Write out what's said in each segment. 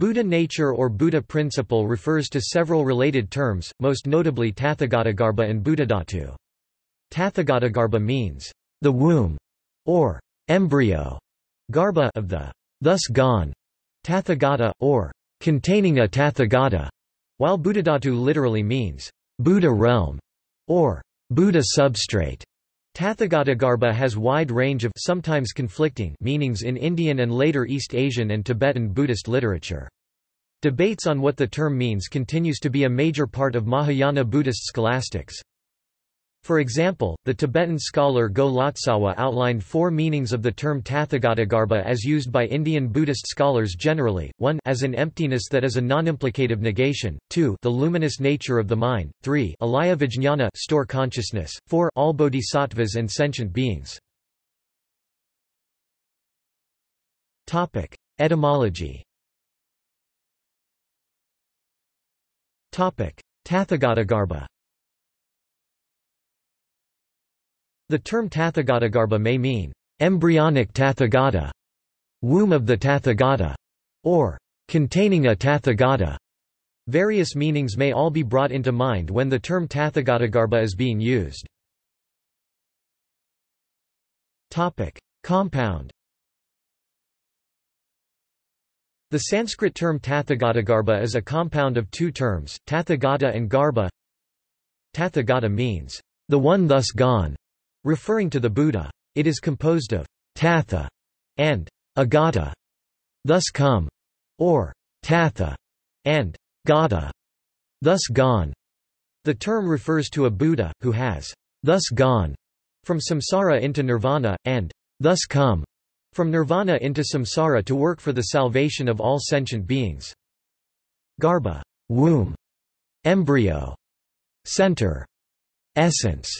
Buddha nature or Buddha principle refers to several related terms, most notably Tathagatagarbha and Buddhadhatu. Tathagatagarbha means, the womb, or embryo, garbha of the thus gone, Tathagata, or containing a Tathagata, while Buddhadhatu literally means Buddha realm, or Buddha substrate. Tathagatagarbha has wide range of sometimes conflicting meanings in Indian and later East Asian and Tibetan Buddhist literature. Debates on what the term means continues to be a major part of Mahayana Buddhist scholastics. For example, the Tibetan scholar Go Lotsawa outlined four meanings of the term Tathagatagarbha as used by Indian Buddhist scholars generally, 1 as an emptiness that is a non-implicative negation, 2 the luminous nature of the mind, 3 alaya vijñana store consciousness, 4 all bodhisattvas and sentient beings. Etymology Tathagatagarbha The term Tathagatagarbha may mean, embryonic Tathagata, womb of the Tathagata, or containing a Tathagata. Various meanings may all be brought into mind when the term Tathagatagarbha is being used. Topic. Compound The Sanskrit term Tathagatagarbha is a compound of two terms, Tathagata and Garbha. Tathagata means, the one thus gone, referring to the Buddha. It is composed of tatha and agata, thus come, or tatha and gata, thus gone. The term refers to a Buddha, who has thus gone from samsara into nirvana, and thus come from nirvana into samsara to work for the salvation of all sentient beings. Garbha, womb, embryo, center, essence,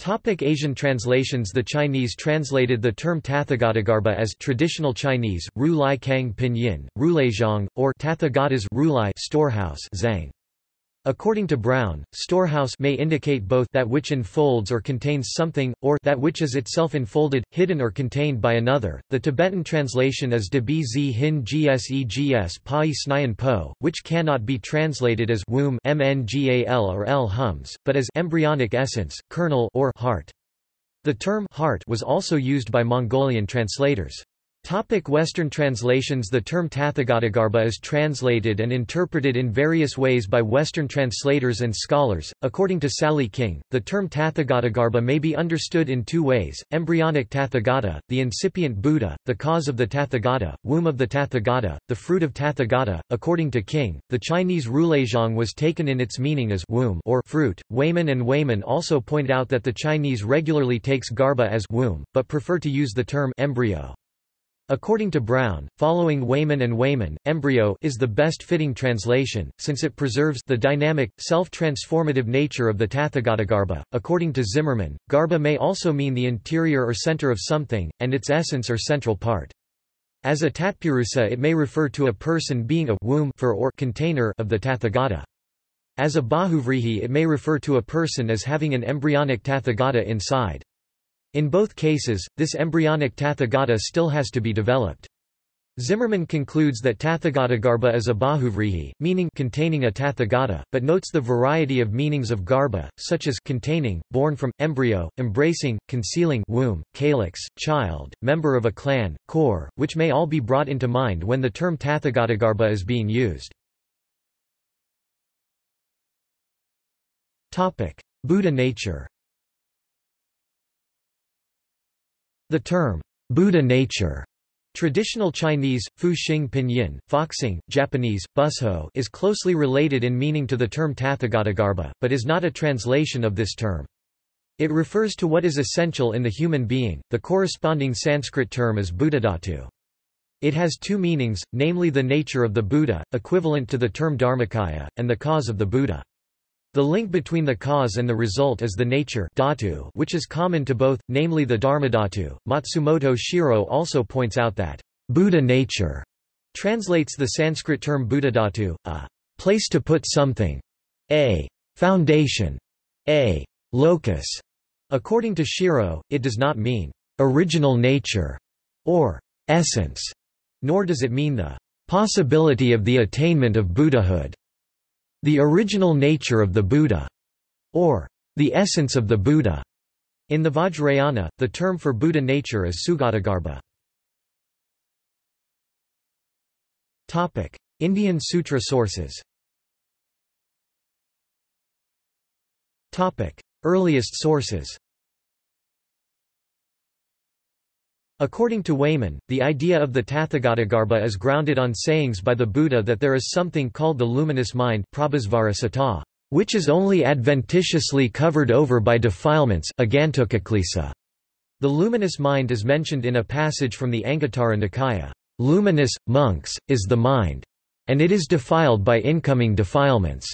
Topic Asian translations The Chinese translated the term Tathagatagarbha as traditional Chinese, Ru Lai Kang Pinyin, Rulezhang, or Tathagata's Rulai storehouse Zhang. According to Brown, storehouse may indicate both that which enfolds or contains something, or that which is itself enfolded, hidden or contained by another. The Tibetan translation is de bz hin gsegs Pai snayan po, which cannot be translated as womb mngal or l hums, but as embryonic essence, kernel or heart. The term heart was also used by Mongolian translators. Topic Western translations The term Tathagatagarbha is translated and interpreted in various ways by Western translators and scholars. According to Sally King, the term Tathagatagarbha may be understood in two ways, embryonic Tathagata, the incipient Buddha, the cause of the Tathagata, womb of the Tathagata, the fruit of Tathagata. According to King, the Chinese Rulezhang was taken in its meaning as womb or fruit. Wayman and Wayman also point out that the Chinese regularly takes Garbha as womb, but prefer to use the term embryo. According to Brown, following Wayman and Wayman, embryo is the best fitting translation, since it preserves the dynamic, self-transformative nature of the Tathagatagarbha. According to Zimmerman, garbha may also mean the interior or center of something, and its essence or central part. As a tatpurusa it may refer to a person being a womb for or container of the Tathagata. As a bahuvrihi it may refer to a person as having an embryonic Tathagata inside. In both cases, this embryonic Tathagata still has to be developed. Zimmerman concludes that Tathagatagarbha is a bahuvrihi, meaning containing a Tathagata, but notes the variety of meanings of garbha, such as containing, born from, embryo, embracing, concealing womb, calyx, child, member of a clan, core, which may all be brought into mind when the term Tathagatagarbha is being used. Buddha nature The term, Buddha nature, traditional Chinese, Fu Xing Pinyin, Foxing, Japanese, Busho is closely related in meaning to the term Tathagatagarbha, but is not a translation of this term. It refers to what is essential in the human being, the corresponding Sanskrit term is Buddhadhatu. It has two meanings, namely the nature of the Buddha, equivalent to the term Dharmakaya, and the cause of the Buddha. The link between the cause and the result is the nature dhatu, which is common to both, namely the dharmadhatu. Matsumoto Shiro also points out that Buddha nature translates the Sanskrit term buddhadhatu, a place to put something, a foundation, a locus. According to Shiro, it does not mean original nature or essence, nor does it mean the possibility of the attainment of Buddhahood, the original nature of the Buddha, or the essence of the Buddha. In the Vajrayana, the term for Buddha nature is Sugatagarbha. Indian Sutra sources Earliest sources According to Wayman, the idea of the Tathagatagarbha is grounded on sayings by the Buddha that there is something called the luminous mind which is only adventitiously covered over by defilements The luminous mind is mentioned in a passage from the Anguttara Nikaya. Luminous, monks, is the mind. And it is defiled by incoming defilements.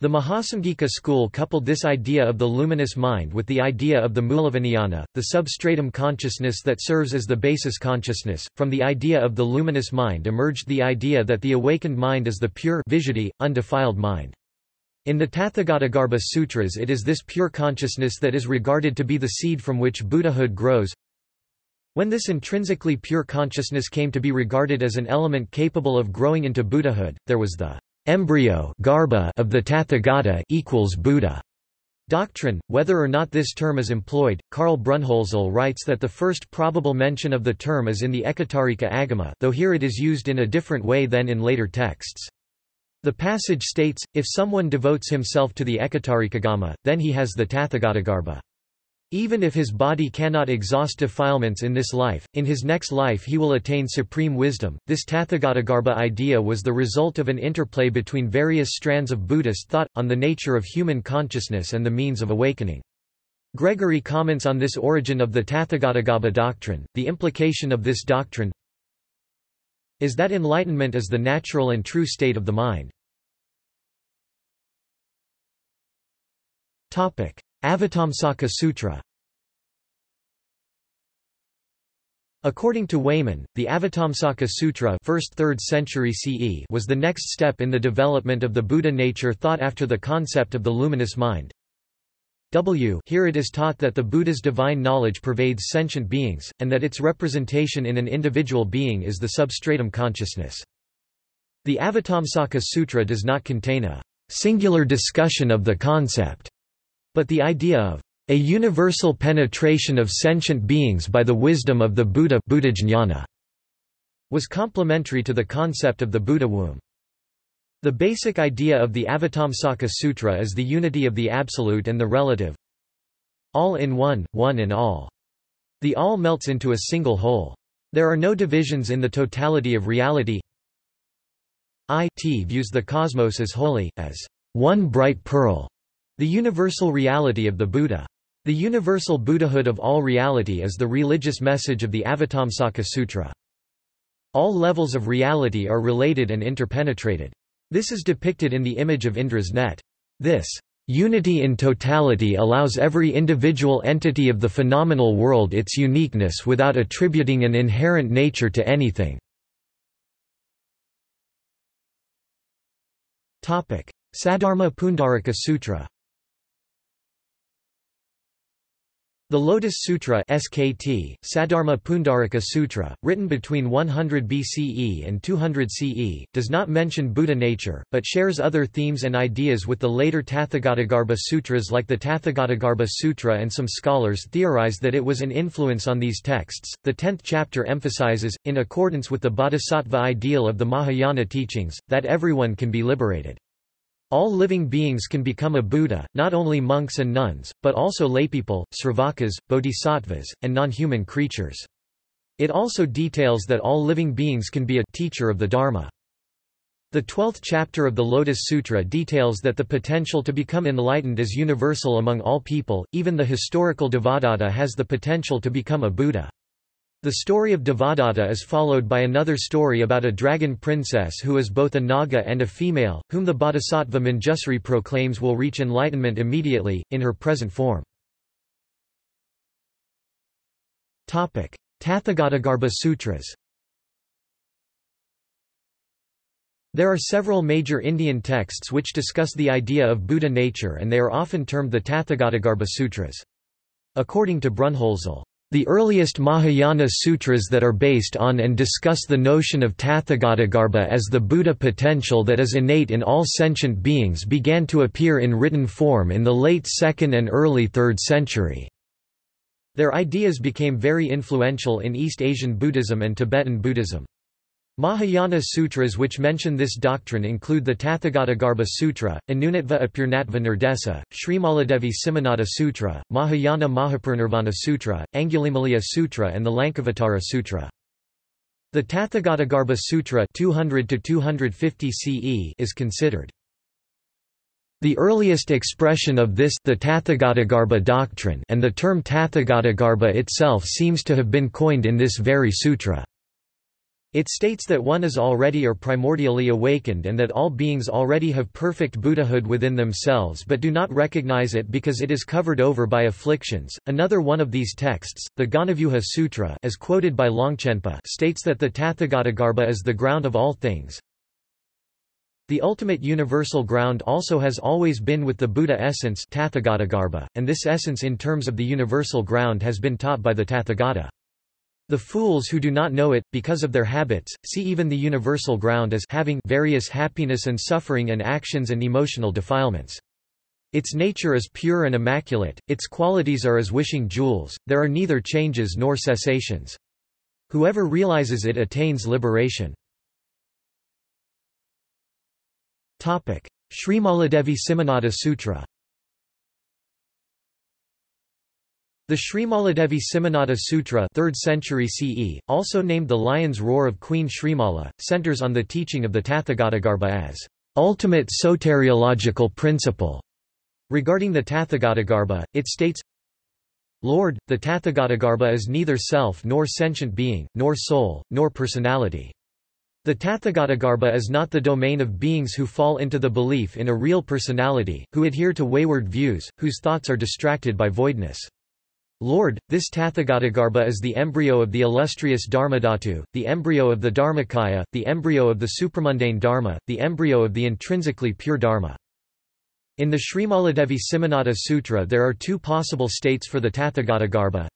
The Mahasamgika school coupled this idea of the luminous mind with the idea of the Mulavijnana, the substratum consciousness that serves as the basis consciousness. From the idea of the luminous mind emerged the idea that the awakened mind is the pure visuddhi, undefiled mind. In the Tathagatagarbha Sutras it is this pure consciousness that is regarded to be the seed from which Buddhahood grows. When this intrinsically pure consciousness came to be regarded as an element capable of growing into Buddhahood, there was the embryo garbha of the Tathagata equals Buddha. Doctrine, whether or not this term is employed, Karl Brunnhölzl writes that the first probable mention of the term is in the Ekottarika Agama though here it is used in a different way than in later texts. The passage states, if someone devotes himself to the Ekottarikagama, then he has the Tathagatagarbha. Even if his body cannot exhaust defilements in this life, in his next life he will attain supreme wisdom. This Tathagatagarbha idea was the result of an interplay between various strands of Buddhist thought, on the nature of human consciousness and the means of awakening. Gregory comments on this origin of the Tathagatagarbha doctrine. The implication of this doctrine is that enlightenment is the natural and true state of the mind. Avatamsaka Sutra According to Wayman, the Avatamsaka Sutra 1st 3rd century CE was the next step in the development of the Buddha nature thought after the concept of the luminous mind. W Here it is taught that the Buddha's divine knowledge pervades sentient beings, and that its representation in an individual being is the substratum consciousness. The Avatamsaka Sutra does not contain a singular discussion of the concept but the idea of a universal penetration of sentient beings by the wisdom of the Buddha was complementary to the concept of the Buddha womb. The basic idea of the Avatamsaka Sutra is the unity of the absolute and the relative. All in one, one in all. The all melts into a single whole. There are no divisions in the totality of reality. It views the cosmos as holy, as one bright pearl, the universal reality of the Buddha. The universal Buddhahood of all reality is the religious message of the Avatamsaka Sutra. All levels of reality are related and interpenetrated. This is depicted in the image of Indra's net. This unity in totality allows every individual entity of the phenomenal world its uniqueness without attributing an inherent nature to anything. Saddharma Pundarika Sutra The Lotus Sutra SKT, Saddharma Pundarika Sutra, written between 100 BCE and 200 CE, does not mention Buddha nature, but shares other themes and ideas with the later Tathagatagarbha Sutras like the Tathagatagarbha Sutra and some scholars theorize that it was an influence on these texts. The tenth chapter emphasizes, in accordance with the bodhisattva ideal of the Mahayana teachings, that everyone can be liberated. All living beings can become a Buddha, not only monks and nuns, but also laypeople, sravakas, bodhisattvas, and non-human creatures. It also details that all living beings can be a teacher of the Dharma. The twelfth chapter of the Lotus Sutra details that the potential to become enlightened is universal among all people, even the historical Devadatta has the potential to become a Buddha. The story of Devadatta is followed by another story about a dragon princess who is both a Naga and a female, whom the bodhisattva Manjusri proclaims will reach enlightenment immediately, in her present form. Tathagatagarbha Sutras There are several major Indian texts which discuss the idea of Buddha nature and they are often termed the Tathagatagarbha Sutras. According to Brunnhölzl, The earliest Mahayana sutras that are based on and discuss the notion of Tathagatagarbha as the Buddha potential that is innate in all sentient beings began to appear in written form in the late 2nd and early 3rd century. Their ideas became very influential in East Asian Buddhism and Tibetan Buddhism. Mahayana sutras which mention this doctrine include the Tathagatagarbha Sutra, Anunatva Apurnatva Nirdesa, Srimaladevi Simhanada Sutra, Mahayana Mahaparinirvana Sutra, Angulimalaya Sutra and the Lankavatara Sutra. The Tathagatagarbha Sutra 200 CE is considered the earliest expression of this the Tathagatagarbha doctrine and the term Tathagatagarbha itself seems to have been coined in this very sutra. It states that one is already or primordially awakened and that all beings already have perfect Buddhahood within themselves but do not recognize it because it is covered over by afflictions. Another one of these texts, the Ghanavyuha Sutra, as quoted by Longchenpa, states that the Tathagatagarbha is the ground of all things. The ultimate universal ground also has always been with the Buddha essence and this essence in terms of the universal ground has been taught by the Tathagata. The fools who do not know it, because of their habits, see even the universal ground as having various happiness and suffering and actions and emotional defilements. Its nature is pure and immaculate, its qualities are as wishing jewels, there are neither changes nor cessations. Whoever realizes it attains liberation. Srimaladevi Simhanada Sutra The Srimaladevi Simhanada Sutra 3rd century CE, also named the Lion's Roar of Queen Srimala, centers on the teaching of the Tathagatagarbha as ultimate soteriological principle. Regarding the Tathagatagarbha, it states, Lord, the Tathagatagarbha is neither self nor sentient being, nor soul, nor personality. The Tathagatagarbha is not the domain of beings who fall into the belief in a real personality, who adhere to wayward views, whose thoughts are distracted by voidness. Lord, this Tathagatagarbha is the embryo of the illustrious Dharmadhatu, the embryo of the Dharmakaya, the embryo of the supramundane Dharma, the embryo of the intrinsically pure Dharma. In the Srimaladevi Simhanada Sutra there are two possible states for the Tathagatagarbha.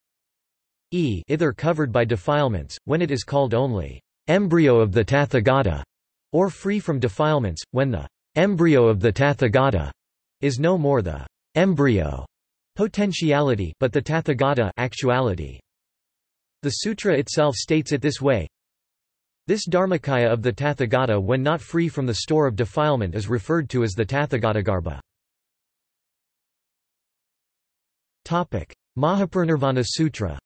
E either covered by defilements, when it is called only embryo of the Tathagata, or free from defilements, when the embryo of the Tathagata is no more the embryo potentiality but the Tathagata actuality. The sutra itself states it this way, this Dharmakaya of the Tathagata when not free from the store of defilement is referred to as the Tathagatagarbha. Mahaparinirvana Sutra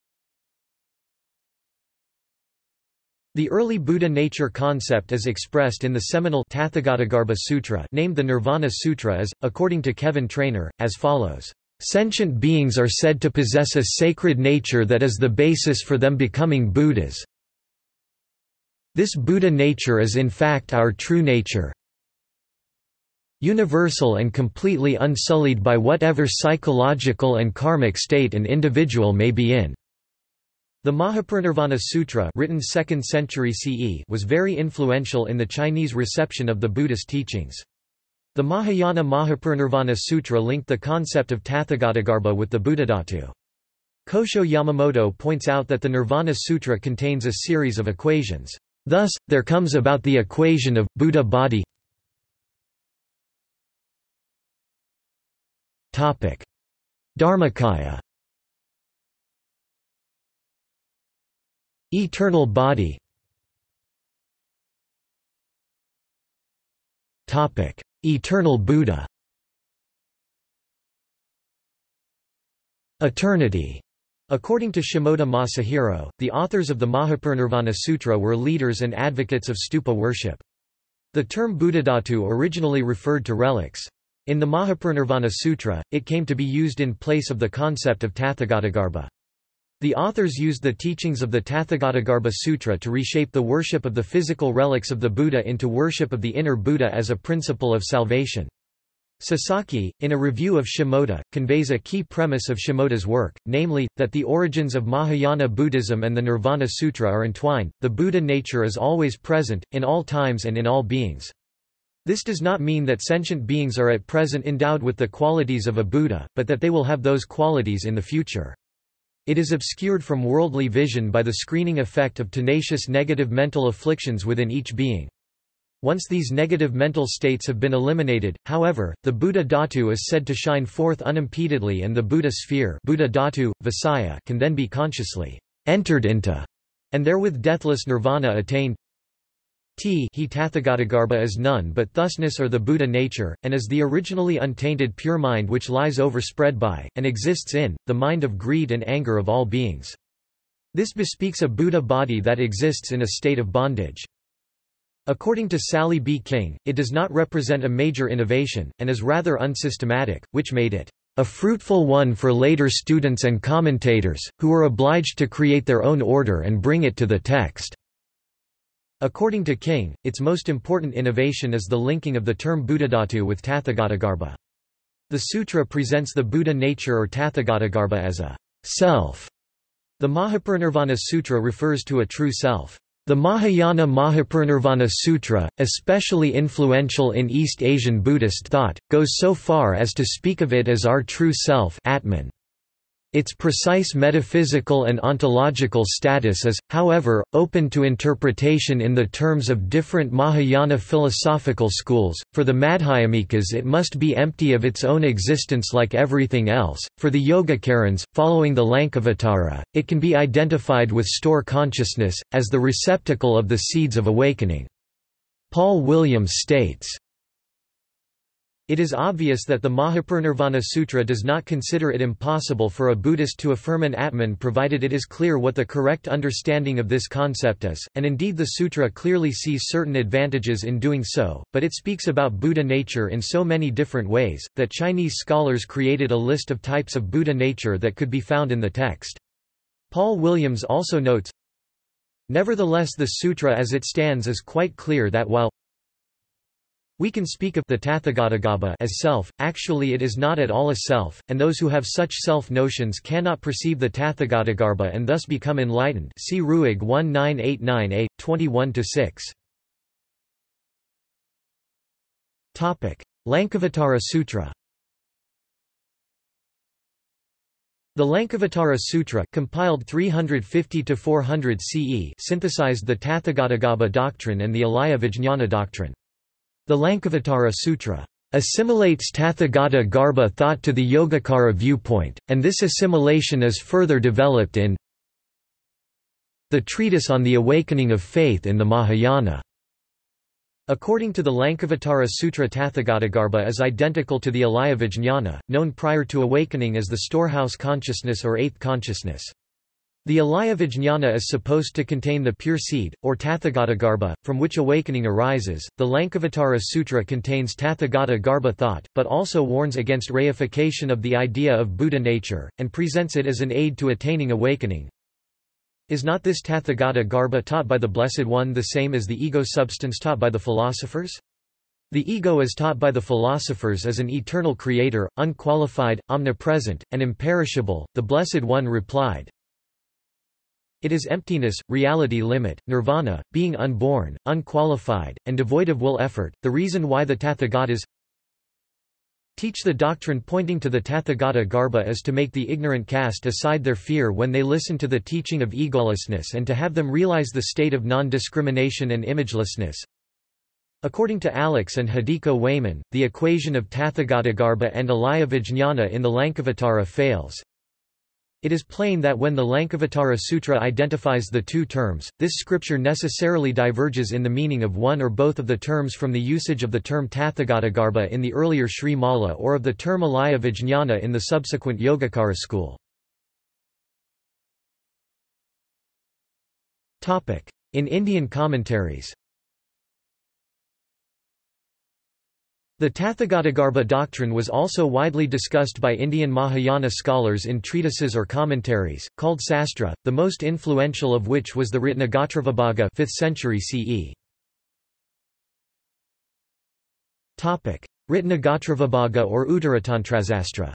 The early Buddha nature concept is expressed in the seminal Tathagatagarbha Sutra named the Nirvana Sutra as, according to Kevin Trainor, as follows. Sentient beings are said to possess a sacred nature that is the basis for them becoming Buddhas. This Buddha nature is in fact our true nature, universal and completely unsullied by whatever psychological and karmic state an individual may be in. The Mahaparinirvana Sutra written 2nd century CE was very influential in the Chinese reception of the Buddhist teachings. The Mahayana Mahaparinirvana Sutra linked the concept of Tathagatagarbha with the Buddhadhatu. Kosho Yamamoto points out that the Nirvana Sutra contains a series of equations. Thus, there comes about the equation of, Buddha body. Topic: Dharmakaya. Eternal body. Topic Eternal Buddha Eternity According to Shimoda Masahiro, the authors of the Mahaparinirvana Sutra were leaders and advocates of stupa worship. The term Buddhadhatu originally referred to relics. In the Mahaparinirvana Sutra, it came to be used in place of the concept of Tathagatagarbha. The authors used the teachings of the Tathagatagarbha Sutra to reshape the worship of the physical relics of the Buddha into worship of the inner Buddha as a principle of salvation. Sasaki, in a review of Shimoda, conveys a key premise of Shimoda's work, namely, that the origins of Mahayana Buddhism and the Nirvana Sutra are entwined, the Buddha nature is always present, in all times and in all beings. This does not mean that sentient beings are at present endowed with the qualities of a Buddha, but that they will have those qualities in the future. It is obscured from worldly vision by the screening effect of tenacious negative mental afflictions within each being. Once these negative mental states have been eliminated, however, the Buddha Dhatu is said to shine forth unimpededly and the Buddha sphere Buddha Dhatu, Visaya can then be consciously entered into, and therewith deathless nirvana attained. T he Tathagatagarbha is none but thusness or the Buddha nature, and is the originally untainted pure mind which lies overspread by, and exists in, the mind of greed and anger of all beings. This bespeaks a Buddha body that exists in a state of bondage. According to Sally B. King, it does not represent a major innovation, and is rather unsystematic, which made it a fruitful one for later students and commentators, who were obliged to create their own order and bring it to the text. According to King, its most important innovation is the linking of the term Buddhadhatu with Tathagatagarbha. The sutra presents the Buddha nature or Tathagatagarbha as a self. The Mahaparinirvana Sutra refers to a true self. The Mahayana Mahaparinirvana Sutra, especially influential in East Asian Buddhist thought, goes so far as to speak of it as our true self Atman. Its precise metaphysical and ontological status is, however, open to interpretation in the terms of different Mahayana philosophical schools. For the Madhyamikas, it must be empty of its own existence like everything else. For the Yogacarans, following the Lankavatara, it can be identified with store consciousness, as the receptacle of the seeds of awakening. Paul Williams states, it is obvious that the Mahaparinirvana Sutra does not consider it impossible for a Buddhist to affirm an Atman provided it is clear what the correct understanding of this concept is, and indeed the sutra clearly sees certain advantages in doing so, but it speaks about Buddha nature in so many different ways, that Chinese scholars created a list of types of Buddha nature that could be found in the text. Paul Williams also notes, Nevertheless the sutra as it stands is quite clear that while we can speak of the Tathagatagarbha as self, actually it is not at all a self, and those who have such self-notions cannot perceive the Tathagatagarbha and thus become enlightened see Ruegg 1989a, 21-6. Lankavatara Sutra The Lankavatara Sutra compiled 350–400 CE synthesized the Tathagatagarbha doctrine and the Alaya Vijñana doctrine. The Lankavatara Sutra assimilates Tathagata Garbha thought to the Yogacara viewpoint, and this assimilation is further developed in the Treatise on the Awakening of Faith in the Mahayana. According to the Lankavatara Sutra Tathagatagarbha is identical to the Alaya Vijñana, known prior to awakening as the storehouse consciousness or eighth consciousness. The Alaya Vijñana is supposed to contain the pure seed, or Tathagatagarbha, from which awakening arises. The Lankavatara Sutra contains Tathagata Garbha thought, but also warns against reification of the idea of Buddha nature, and presents it as an aid to attaining awakening. Is not this Tathagata Garbha taught by the Blessed One the same as the ego substance taught by the philosophers? The ego as taught by the philosophers is an eternal creator, unqualified, omnipresent, and imperishable. The Blessed One replied, it is emptiness, reality limit, nirvana, being unborn, unqualified, and devoid of will effort, the reason why the Tathagatas teach the doctrine pointing to the Tathagata Garbha is to make the ignorant cast aside their fear when they listen to the teaching of egolessness and to have them realize the state of non-discrimination and imagelessness. According to Alex and Hideko Wayman, the equation of Tathagatagarbha and Alaya Vijñana in the Lankavatara fails. It is plain that when the Lankavatara Sutra identifies the two terms, this scripture necessarily diverges in the meaning of one or both of the terms from the usage of the term Tathagatagarbha in the earlier Sri Mala or of the term Alaya Vijñana in the subsequent Yogacara school. In Indian commentaries The Tathagatagarbha doctrine was also widely discussed by Indian Mahayana scholars in treatises or commentaries, called sastra, the most influential of which was the Ratnagotravibhaga 5th century CE. Ratnagotravibhaga or Uttaratantrasastra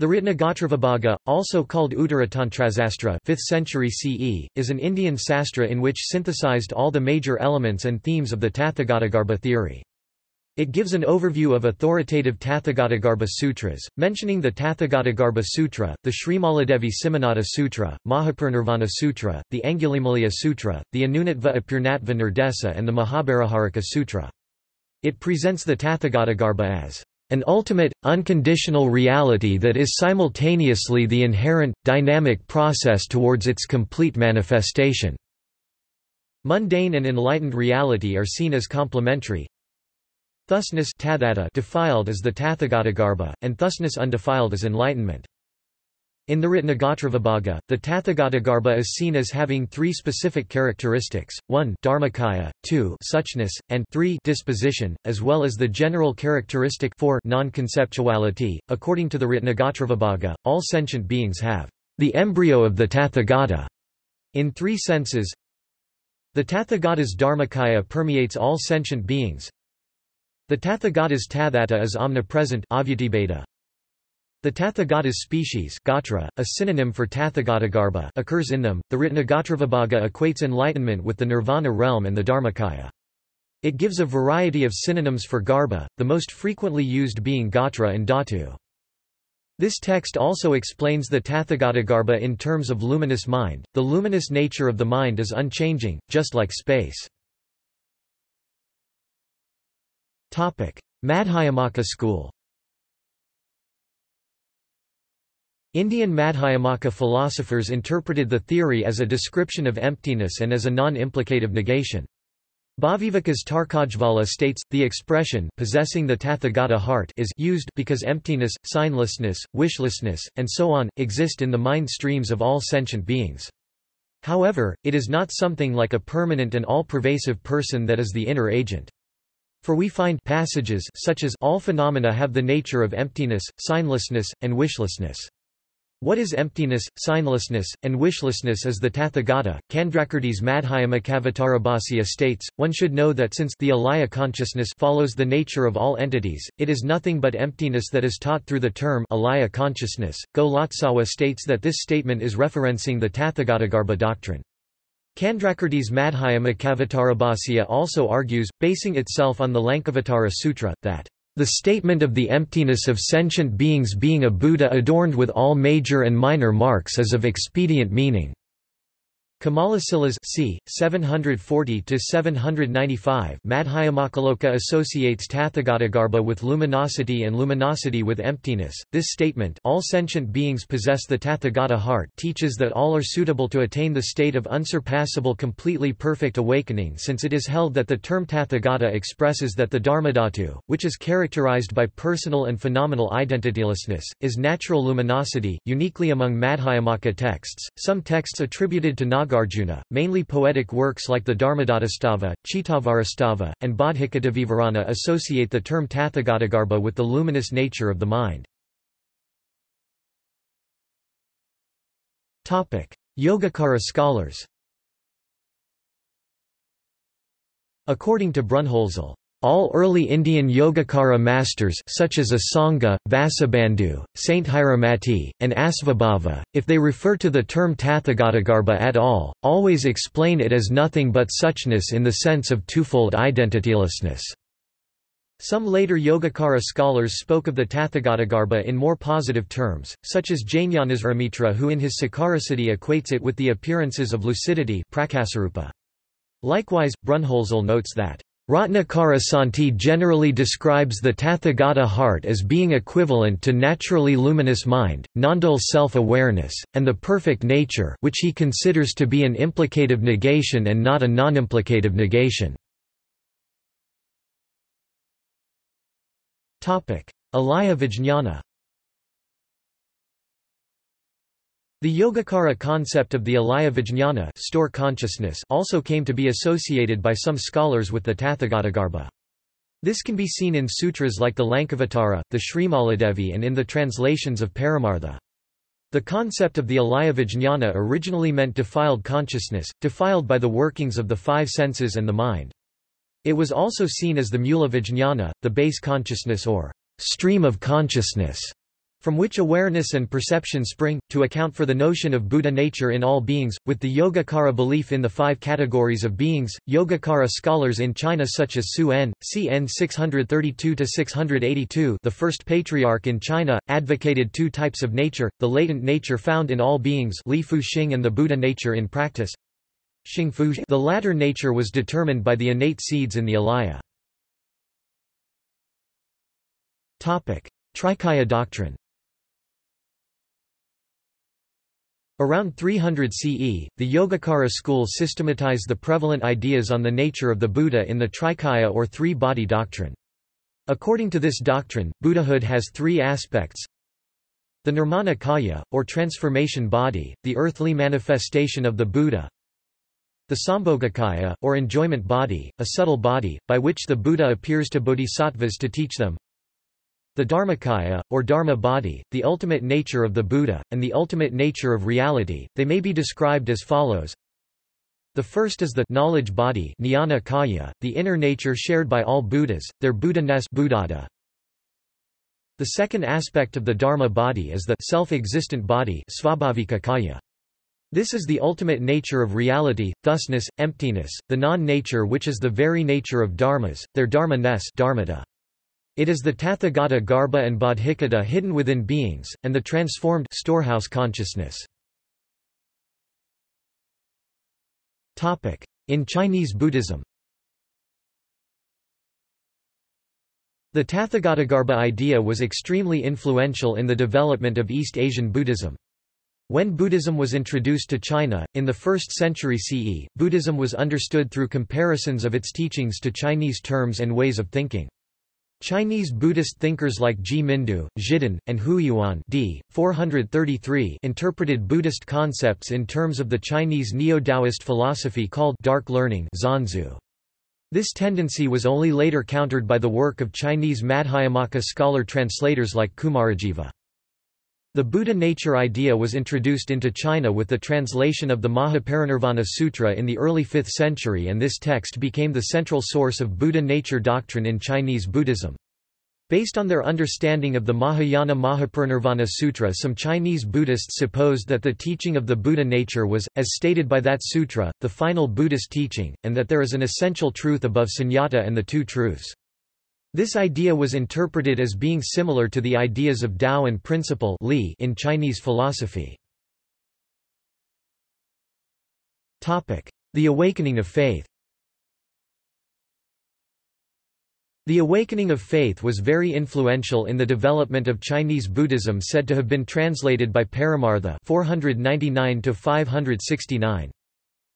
The Ratnagotravibhaga, also called Uttaratantrasastra 5th century CE, is an Indian sastra in which synthesized all the major elements and themes of the Tathagatagarbha theory. It gives an overview of authoritative Tathagatagarbha sutras, mentioning the Tathagatagarbha Sutra, the Srimaladevi Simhanada Sutra, Mahaparinirvana Sutra, the Angulimala Sutra, the Anunatva Apurnatva Nirdesa and the Mahabaraharika Sutra. It presents the Tathagatagarbha as an ultimate, unconditional reality that is simultaneously the inherent, dynamic process towards its complete manifestation. Mundane and enlightened reality are seen as complementary, Thusness defiled is the Tathagatagarbha, and thusness undefiled is enlightenment. In the Ratnagotravibhaga, the Tathagatagarbha is seen as having three specific characteristics, 1 dharmakaya, 2 suchness, and 3 disposition, as well as the general characteristic 4 non-conceptuality. According to the Ratnagotravibhaga, all sentient beings have the embryo of the Tathagata in three senses. The Tathagata's dharmakaya permeates all sentient beings, the Tathagata's Tathata is omnipresent The Tathagata species Gotra, a synonym for Tathagatagarbha occurs in them. The Ratnagotravibhaga equates enlightenment with the nirvana realm and the Dharmakaya. It gives a variety of synonyms for Garbha, the most frequently used being Gotra and Dhatu. This text also explains the Tathagatagarbha in terms of luminous mind. The luminous nature of the mind is unchanging, just like space. Madhyamaka school Indian Madhyamaka philosophers interpreted the theory as a description of emptiness and as a non-implicative negation. Bhaviveka's Tarkajvala states, the expression possessing the Tathagata heart is used because emptiness, signlessness, wishlessness, and so on, exist in the mind streams of all sentient beings. However, it is not something like a permanent and all-pervasive person that is the inner agent. For we find passages such as all phenomena have the nature of emptiness, signlessness, and wishlessness. What is emptiness, signlessness, and wishlessness is the Tathagata. Candrakirti's Madhyamakavatarabhasya states, one should know that since the alaya consciousness follows the nature of all entities, it is nothing but emptiness that is taught through the term alaya consciousness. Go Lotsawa states that this statement is referencing the Tathagatagarbha doctrine. Candrakirti's Madhyamakavatarabhasya also argues, basing itself on the Lankavatara Sutra, that the statement of the emptiness of sentient beings being a Buddha adorned with all major and minor marks is of expedient meaning. Kamalasila's c. 740–795 Madhyamakaloka associates Tathagatagarbha with luminosity and luminosity with emptiness. This statement all sentient beings possess the Tathagata heart teaches that all are suitable to attain the state of unsurpassable completely perfect awakening since it is held that the term Tathagata expresses that the Dharmadhatu, which is characterized by personal and phenomenal identitylessness, is natural luminosity, uniquely among Madhyamaka texts. Some texts attributed to Nag Nagarjuna, mainly poetic works like the Dharmadhatustava, Chitavarastava, and Bodhicittavivarana associate the term Tathagatagarbha with the luminous nature of the mind. Yogacara scholars According to Brunholzl, all early Indian Yogacara masters such as Asanga, Vasubandhu, Sthiramati, and Asvabhava, if they refer to the term Tathagatagarbha at all, always explain it as nothing but suchness in the sense of twofold identitylessness. Some later Yogacara scholars spoke of the Tathagatagarbha in more positive terms, such as Jnanasvaramitra who in his Sakarasiddhi equates it with the appearances of lucidity Likewise, Brunnhölzl notes that Ratnakara Santi generally describes the Tathagata heart as being equivalent to naturally luminous mind, non-dual self-awareness, and the perfect nature which he considers to be an implicative negation and not a non-implicative negation. Alaya Vijñana The Yogacara concept of the alaya vijñana store consciousness also came to be associated by some scholars with the Tathagatagarbha. This can be seen in sutras like the Lankavatara, the Srimaladevi and in the translations of Paramartha. The concept of the alaya vijñana originally meant defiled consciousness, defiled by the workings of the five senses and the mind. It was also seen as the mula vijñana, the base consciousness or stream of consciousness. From which awareness and perception spring, to account for the notion of Buddha nature in all beings, with the Yogacara belief in the five categories of beings. Yogacara scholars in China such as Su En, cn 632-682 the first patriarch in China, advocated two types of nature, the latent nature found in all beings Li Fu Xing and the Buddha nature in practice. The latter nature was determined by the innate seeds in the alaya. Trikaya doctrine Around 300 CE, the Yogacara school systematized the prevalent ideas on the nature of the Buddha in the Trikaya or three-body doctrine. According to this doctrine, Buddhahood has three aspects. The Nirmana Kaya, or transformation body, the earthly manifestation of the Buddha. The Sambhogakaya, or enjoyment body, a subtle body, by which the Buddha appears to bodhisattvas to teach them. The Dharmakaya, or Dharma body, the ultimate nature of the Buddha, and the ultimate nature of reality, they may be described as follows. The first is the knowledge body Jnana Kaya, the inner nature shared by all Buddhas, their Buddha-ness. The second aspect of the Dharma body is the self-existent body Svabhavika Kaya. This is the ultimate nature of reality, thusness, emptiness, the non-nature which is the very nature of dharmas, their dharma-ness dharmata. It is the Tathagata Garbha and Bodhicitta hidden within beings, and the transformed storehouse consciousness. In Chinese Buddhism The Tathagatagarbha idea was extremely influential in the development of East Asian Buddhism. When Buddhism was introduced to China, in the 1st century CE, Buddhism was understood through comparisons of its teachings to Chinese terms and ways of thinking. Chinese Buddhist thinkers like Zhi Mindu, Zhidan, and Huiyuan d. 433 interpreted Buddhist concepts in terms of the Chinese Neo-Taoist philosophy called dark learning Zanzu. This tendency was only later countered by the work of Chinese Madhyamaka scholar translators like Kumarajiva. The Buddha nature idea was introduced into China with the translation of the Mahaparinirvana Sutra in the early 5th century and this text became the central source of Buddha nature doctrine in Chinese Buddhism. Based on their understanding of the Mahayana Mahaparinirvana Sutra some Chinese Buddhists supposed that the teaching of the Buddha nature was, as stated by that sutra, the final Buddhist teaching, and that there is an essential truth above sunyata and the two truths. This idea was interpreted as being similar to the ideas of Tao and principle Li in Chinese philosophy. The awakening of faith The awakening of faith was very influential in the development of Chinese Buddhism said to have been translated by Paramartha 499 569.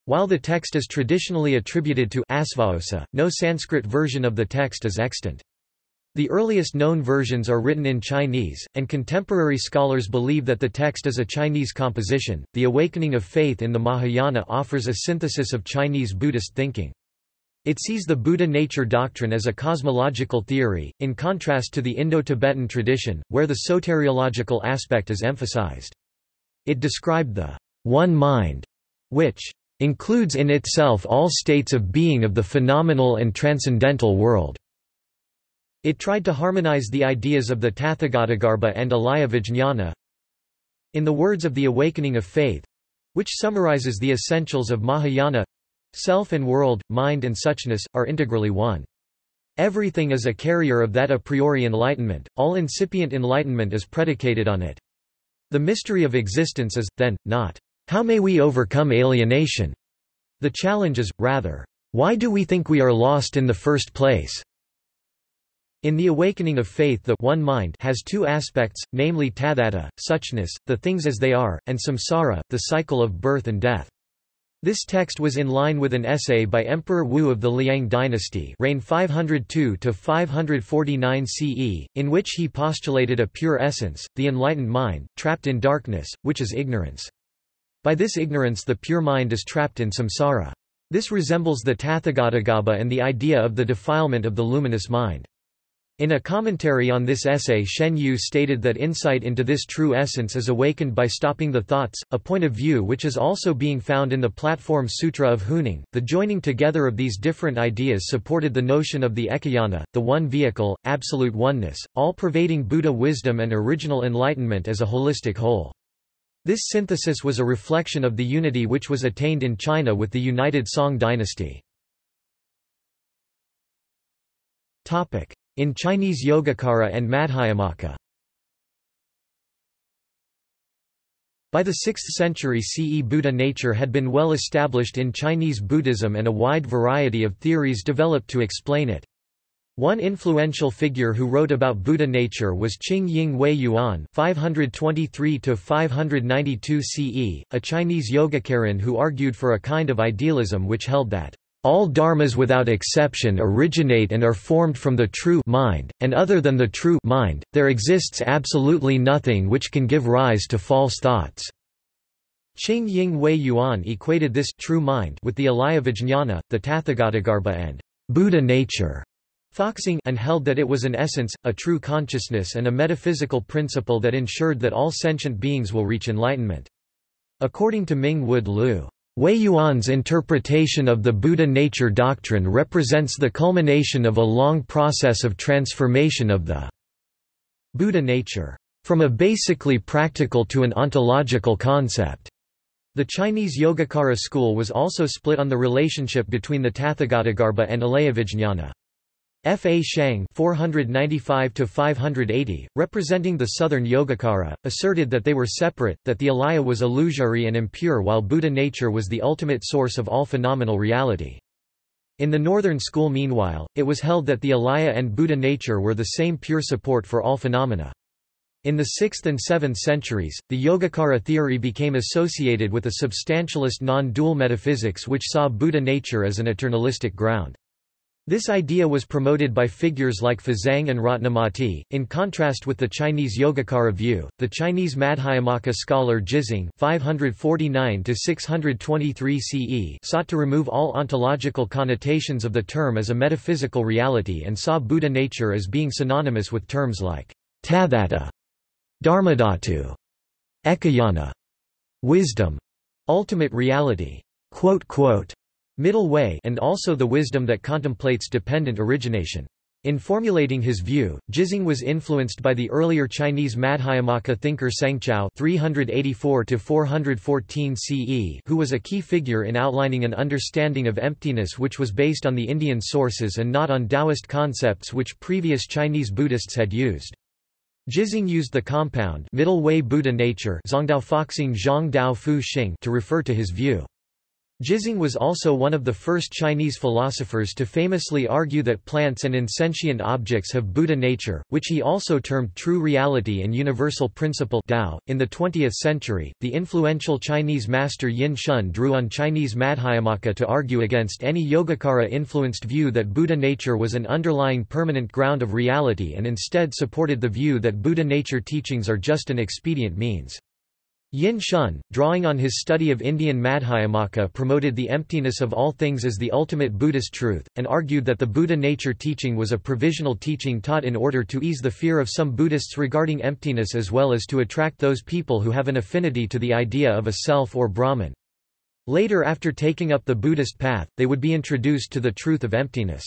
While the text is traditionally attributed to Asvaghosa, no Sanskrit version of the text is extant. The earliest known versions are written in Chinese, and contemporary scholars believe that the text is a Chinese composition. The awakening of faith in the Mahayana offers a synthesis of Chinese Buddhist thinking. It sees the Buddha nature doctrine as a cosmological theory, in contrast to the Indo-Tibetan tradition, where the soteriological aspect is emphasized. It described the one mind, which includes in itself all states of being of the phenomenal and transcendental world. It tried to harmonize the ideas of the Tathagatagarbha and Alaya Vijñana. In the words of the Awakening of Faith, which summarizes the essentials of Mahayana, self and world, mind and suchness, are integrally one. Everything is a carrier of that a priori enlightenment, all incipient enlightenment is predicated on it. The mystery of existence is, then, not how may we overcome alienation? The challenge is, rather, why do we think we are lost in the first place? In the awakening of faith the one mind has two aspects, namely tathata, suchness, the things as they are, and samsara, the cycle of birth and death. This text was in line with an essay by Emperor Wu of the Liang dynasty reign 502–549 CE, in which he postulated a pure essence, the enlightened mind, trapped in darkness, which is ignorance. By this ignorance the pure mind is trapped in samsara. This resembles the Tathagatagarbha and the idea of the defilement of the luminous mind. In a commentary on this essay Shen Yu stated that insight into this true essence is awakened by stopping the thoughts, a point of view which is also being found in the Platform Sutra of Huineng. The joining together of these different ideas supported the notion of the Ekayana, the one vehicle, absolute oneness, all-pervading Buddha wisdom and original enlightenment as a holistic whole. This synthesis was a reflection of the unity which was attained in China with the united Song dynasty. In Chinese Yogacara and Madhyamaka By the 6th century CE Buddha nature had been well established in Chinese Buddhism and a wide variety of theories developed to explain it. One influential figure who wrote about Buddha nature was Jingying Huiyuan (523–592 CE), a Chinese Yogacaran who argued for a kind of idealism which held that all dharmas without exception originate and are formed from the true mind, and other than the true mind, there exists absolutely nothing which can give rise to false thoughts. Jingying Huiyuan equated this true mind with the Alaya Vijñana, the Tathagatagarbha and Buddha nature Foxing and held that it was an essence, a true consciousness and a metaphysical principle that ensured that all sentient beings will reach enlightenment. According to Ming Wood Liu, Wei Yuan's interpretation of the Buddha nature doctrine represents the culmination of a long process of transformation of the Buddha nature, from a basically practical to an ontological concept. The Chinese Yogacara school was also split on the relationship between the Tathagatagarbha and Alayavijñana. Fashang 495 representing the southern Yogacara, asserted that they were separate, that the alaya was illusory and impure while Buddha nature was the ultimate source of all phenomenal reality. In the northern school meanwhile, it was held that the alaya and Buddha nature were the same pure support for all phenomena. In the 6th and 7th centuries, the Yogacara theory became associated with a substantialist non-dual metaphysics which saw Buddha nature as an eternalistic ground. This idea was promoted by figures like Fazang and Ratnamati. In contrast with the Chinese Yogacara view, the Chinese Madhyamaka scholar Jizang (549–623 CE) sought to remove all ontological connotations of the term as a metaphysical reality and saw Buddha nature as being synonymous with terms like tathata, dharmadhatu, ekayana, wisdom, ultimate reality. Quote, quote, middle way and also the wisdom that contemplates dependent origination. In formulating his view, Jizang was influenced by the earlier Chinese Madhyamaka thinker Sengzhao (384–414 CE), who was a key figure in outlining an understanding of emptiness which was based on the Indian sources and not on Taoist concepts which previous Chinese Buddhists had used. Jizang used the compound middle way Buddha nature to refer to his view. Jizang was also one of the first Chinese philosophers to famously argue that plants and insentient objects have Buddha nature, which he also termed true reality and universal principle Tao. .In the 20th century, the influential Chinese master Yin Shun drew on Chinese Madhyamaka to argue against any Yogacara-influenced view that Buddha nature was an underlying permanent ground of reality and instead supported the view that Buddha nature teachings are just an expedient means. Yin Shun, drawing on his study of Indian Madhyamaka promoted the emptiness of all things as the ultimate Buddhist truth, and argued that the Buddha nature teaching was a provisional teaching taught in order to ease the fear of some Buddhists regarding emptiness as well as to attract those people who have an affinity to the idea of a self or Brahman. Later after taking up the Buddhist path, they would be introduced to the truth of emptiness.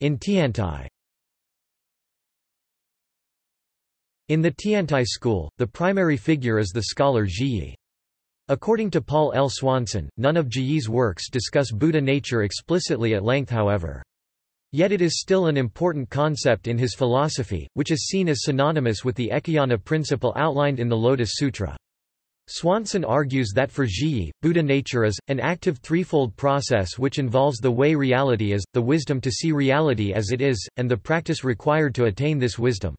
In Tiantai In the Tiantai school, the primary figure is the scholar Zhiyi. According to Paul L. Swanson, none of Zhiyi's works discuss Buddha nature explicitly at length however. Yet it is still an important concept in his philosophy, which is seen as synonymous with the Ekayana principle outlined in the Lotus Sutra. Swanson argues that for Zhiyi, Buddha nature is, an active threefold process which involves the way reality is, the wisdom to see reality as it is, and the practice required to attain this wisdom.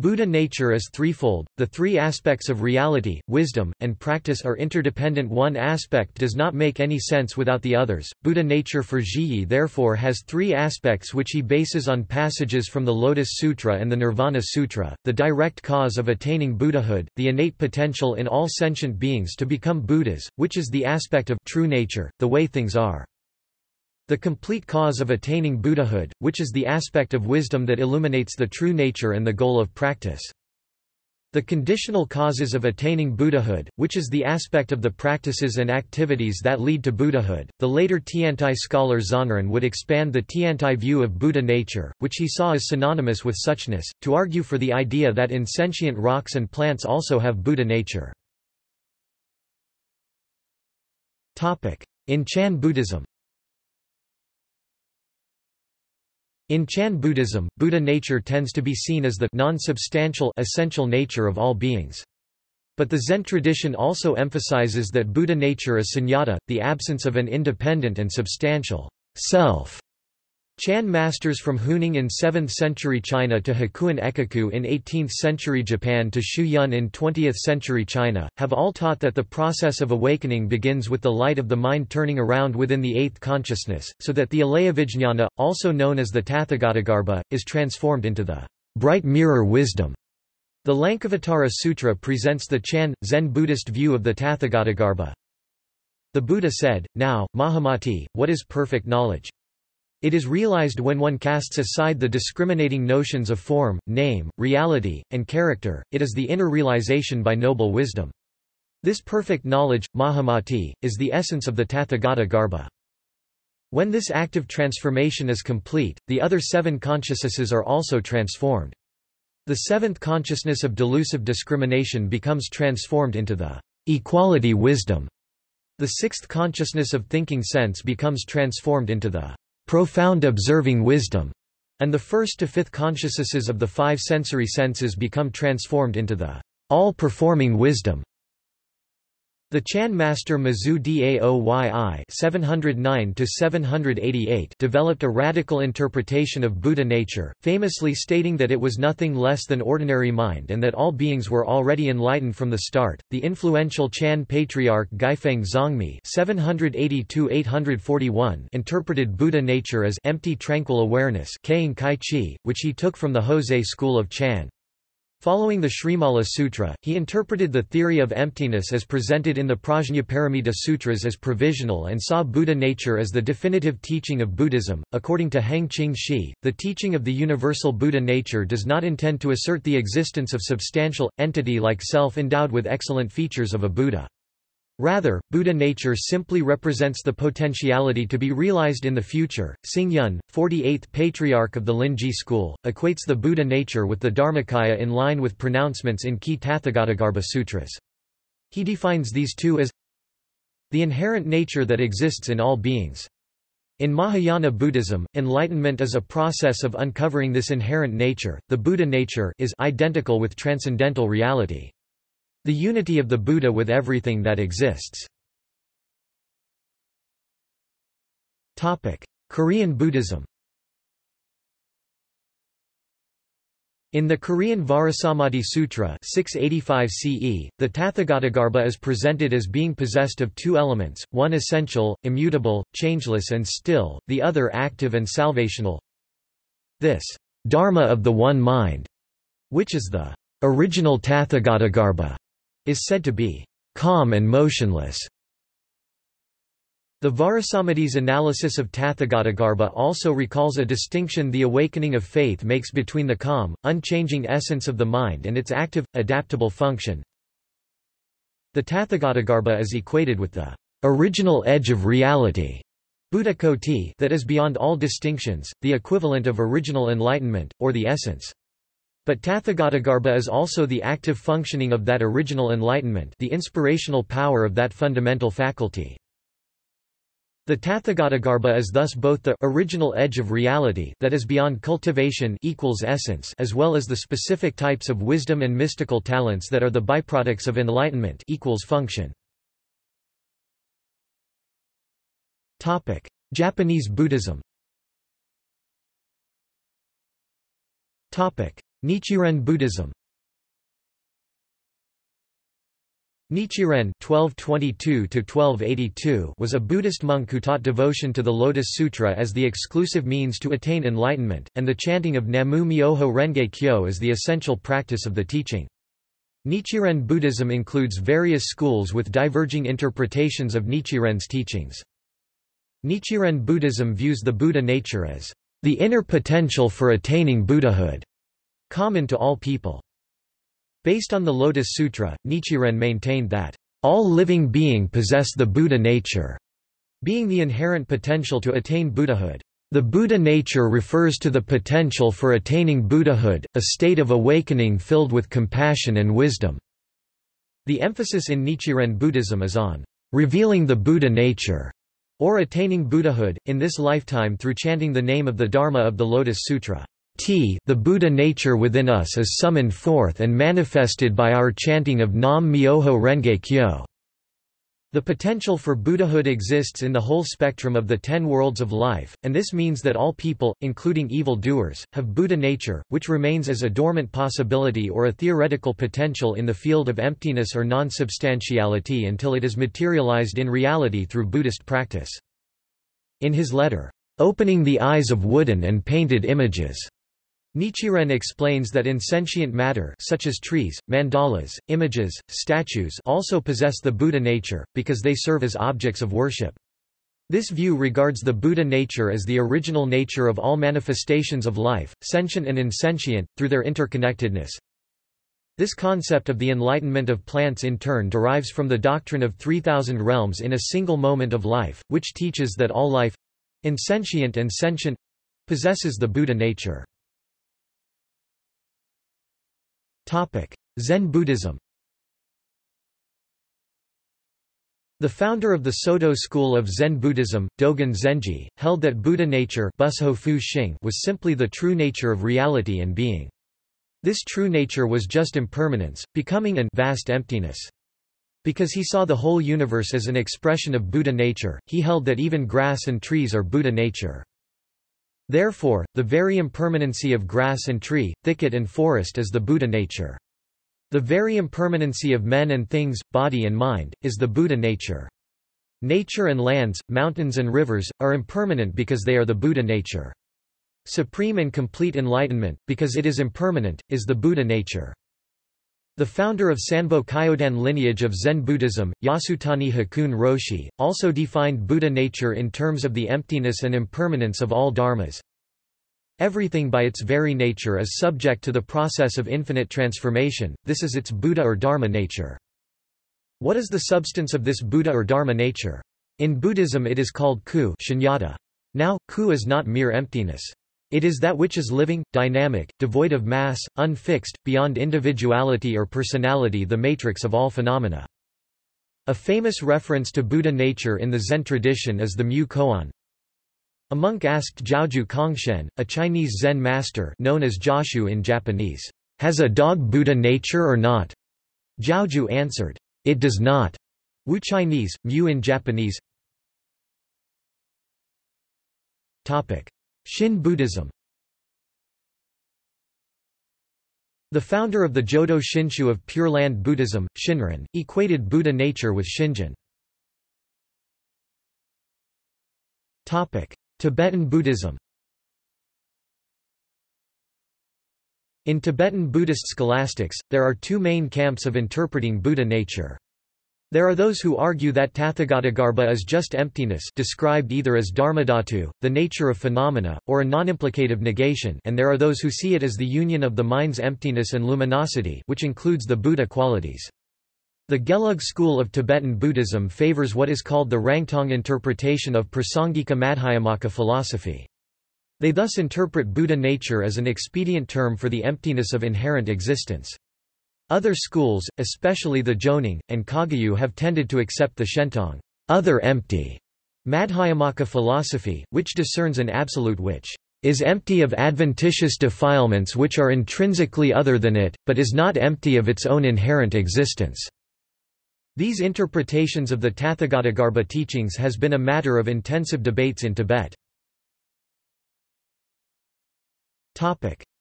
Buddha nature is threefold, the three aspects of reality, wisdom, and practice are interdependent one aspect does not make any sense without the others. Buddha nature for Zhiyi therefore has three aspects which he bases on passages from the Lotus Sutra and the Nirvana Sutra, the direct cause of attaining Buddhahood, the innate potential in all sentient beings to become Buddhas, which is the aspect of true nature, the way things are. The complete cause of attaining Buddhahood, which is the aspect of wisdom that illuminates the true nature and the goal of practice. The conditional causes of attaining Buddhahood, which is the aspect of the practices and activities that lead to Buddhahood. The later Tiantai scholar Zhanran would expand the Tiantai view of Buddha nature, which he saw as synonymous with suchness, to argue for the idea that insentient rocks and plants also have Buddha nature. In Chan Buddhism In Chan Buddhism, Buddha nature tends to be seen as the non-substantial essential nature of all beings. But the Zen tradition also emphasizes that Buddha nature is sunyata, the absence of an independent and substantial self. Chan masters from Huineng in 7th century China to Hakuin Ekaku in 18th century Japan to Xu Yun in 20th century China, have all taught that the process of awakening begins with the light of the mind turning around within the eighth consciousness, so that the Alayavijñana, also known as the Tathagatagarbha, is transformed into the bright mirror wisdom. The Lankavatara Sutra presents the Chan, Zen Buddhist view of the Tathagatagarbha. The Buddha said, Now, Mahamati, what is perfect knowledge? It is realized when one casts aside the discriminating notions of form, name, reality, and character, it is the inner realization by noble wisdom. This perfect knowledge, Mahamati, is the essence of the Tathagata Garbha. When this active transformation is complete, the other seven consciousnesses are also transformed. The seventh consciousness of delusive discrimination becomes transformed into the equality wisdom. The sixth consciousness of thinking sense becomes transformed into the profound observing wisdom, and the first to fifth consciousnesses of the five sensory senses become transformed into the all-performing wisdom. The Chan master Mazu Daoyi (709–788) developed a radical interpretation of Buddha nature, famously stating that it was nothing less than ordinary mind and that all beings were already enlightened from the start. The influential Chan patriarch Guifeng Zongmi (782–841) interpreted Buddha nature as empty, tranquil awareness, which he took from the Heze school of Chan. Following the Srimala Sutra, he interpreted the theory of emptiness as presented in the Prajnaparamita Sutras as provisional and saw Buddha nature as the definitive teaching of Buddhism. According to Heng Ching Shih, the teaching of the universal Buddha nature does not intend to assert the existence of substantial, entity-like self endowed with excellent features of a Buddha. Rather, Buddha nature simply represents the potentiality to be realized in the future. Xing 48th patriarch of the Linji school, equates the Buddha nature with the Dharmakaya in line with pronouncements in key Tathagatagarbha sutras. He defines these two as the inherent nature that exists in all beings. In Mahayana Buddhism, enlightenment is a process of uncovering this inherent nature. The Buddha nature is identical with transcendental reality. The unity of the Buddha with everything that exists. Korean Buddhism In the Korean Vajrasamadhi Sutra 685 CE, the Tathagatagarbha is presented as being possessed of two elements, one essential, immutable, changeless and still, the other active and salvational. This Dharma of the One Mind, which is the original Tathagatagarbha, is said to be calm and motionless. The Vajrasamadhi's analysis of Tathagatagarbha also recalls a distinction the awakening of faith makes between the calm, unchanging essence of the mind and its active, adaptable function. The Tathagatagarbha is equated with the original edge of reality that is beyond all distinctions, the equivalent of original enlightenment, or the essence. But Tathagatagarbha is also the active functioning of that original enlightenment the inspirational power of that fundamental faculty. The Tathagatagarbha is thus both the original edge of reality that is beyond cultivation equals essence as well as the specific types of wisdom and mystical talents that are the byproducts of enlightenment equals function. Topic: Japanese Buddhism. Topic: Nichiren Buddhism Nichiren (1222–1282) was a Buddhist monk who taught devotion to the Lotus Sutra as the exclusive means to attain enlightenment, and the chanting of Namu Myoho Renge Kyo as the essential practice of the teaching. Nichiren Buddhism includes various schools with diverging interpretations of Nichiren's teachings. Nichiren Buddhism views the Buddha nature as the inner potential for attaining Buddhahood, common to all people. Based on the Lotus Sutra, Nichiren maintained that all living being possess the Buddha nature, being the inherent potential to attain Buddhahood. The Buddha nature refers to the potential for attaining Buddhahood, a state of awakening filled with compassion and wisdom. The emphasis in Nichiren Buddhism is on revealing the Buddha nature, or attaining Buddhahood, in this lifetime through chanting the name of the Dharma of the Lotus Sutra. T the Buddha nature within us is summoned forth and manifested by our chanting of Nam Myoho Renge Kyo. The potential for Buddhahood exists in the whole spectrum of the ten worlds of life, and this means that all people, including evil doers, have Buddha nature, which remains as a dormant possibility or a theoretical potential in the field of emptiness or non-substantiality until it is materialized in reality through Buddhist practice. In his letter, Opening the Eyes of Wooden and Painted Images, Nichiren explains that insentient matter such as trees, mandalas, images, statues also possess the Buddha nature, because they serve as objects of worship. This view regards the Buddha nature as the original nature of all manifestations of life, sentient and insentient, through their interconnectedness. This concept of the enlightenment of plants in turn derives from the doctrine of 3,000 realms in a single moment of life, which teaches that all life—insentient and sentient—possesses the Buddha nature. Zen Buddhism The founder of the Soto school of Zen Buddhism, Dogen Zenji, held that Buddha nature was simply the true nature of reality and being. This true nature was just impermanence, becoming and vast emptiness. Because he saw the whole universe as an expression of Buddha nature, he held that even grass and trees are Buddha nature. Therefore, the very impermanency of grass and tree, thicket and forest is the Buddha nature. The very impermanency of men and things, body and mind, is the Buddha nature. Nature and lands, mountains and rivers, are impermanent because they are the Buddha nature. Supreme and complete enlightenment, because it is impermanent, is the Buddha nature. The founder of Sanbo Kyodan lineage of Zen Buddhism, Yasutani Hakuun Roshi, also defined Buddha nature in terms of the emptiness and impermanence of all dharmas. Everything by its very nature is subject to the process of infinite transformation, this is its Buddha or Dharma nature. What is the substance of this Buddha or Dharma nature? In Buddhism it is called ku shunyata. Now, ku is not mere emptiness. It is that which is living, dynamic, devoid of mass, unfixed, beyond individuality or personality the matrix of all phenomena. A famous reference to Buddha nature in the Zen tradition is the Mu Koan. A monk asked Zhaozhou Congshen, a Chinese Zen master known as Joshu in Japanese, "'Has a dog Buddha nature or not?' Zhaozhou answered, "'It does not' Wu Chinese, Mu in Japanese Shin Buddhism The founder of the Jodo Shinshu of Pure Land Buddhism, Shinran, equated Buddha nature with Shinjin. Tibetan Buddhism In Tibetan Buddhist scholastics, there are two main camps of interpreting Buddha nature. There are those who argue that Tathagatagarbha is just emptiness described either as dharmadhatu, the nature of phenomena, or a non-implicative negation and there are those who see it as the union of the mind's emptiness and luminosity which includes the Buddha qualities. The Gelug school of Tibetan Buddhism favors what is called the Rangtong interpretation of Prasangika Madhyamaka philosophy. They thus interpret Buddha nature as an expedient term for the emptiness of inherent existence. Other schools, especially the Jonang, and Kagyu have tended to accept the Shentong other empty Madhyamaka philosophy, which discerns an absolute which is empty of adventitious defilements which are intrinsically other than it, but is not empty of its own inherent existence. These interpretations of the Tathagatagarbha teachings has been a matter of intensive debates in Tibet.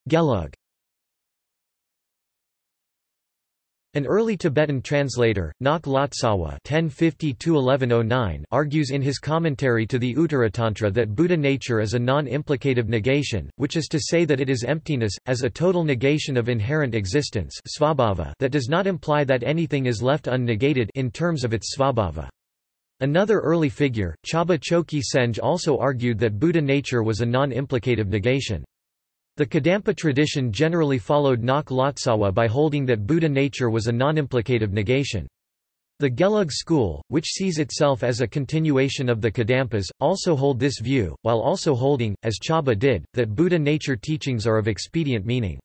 Gelug An early Tibetan translator, Ngok Lotsawa (1050–1109) argues in his commentary to the Uttaratantra that Buddha nature is a non-implicative negation, which is to say that it is emptiness, as a total negation of inherent existence that does not imply that anything is left unnegated in terms of its svabhava. Another early figure, Chaba Choki Senj also argued that Buddha nature was a non-implicative negation. The Kadampa tradition generally followed Ngok Lotsawa by holding that Buddha nature was a non-implicative negation. The Gelug school, which sees itself as a continuation of the Kadampas, also hold this view, while also holding, as Chaba did, that Buddha nature teachings are of expedient meaning.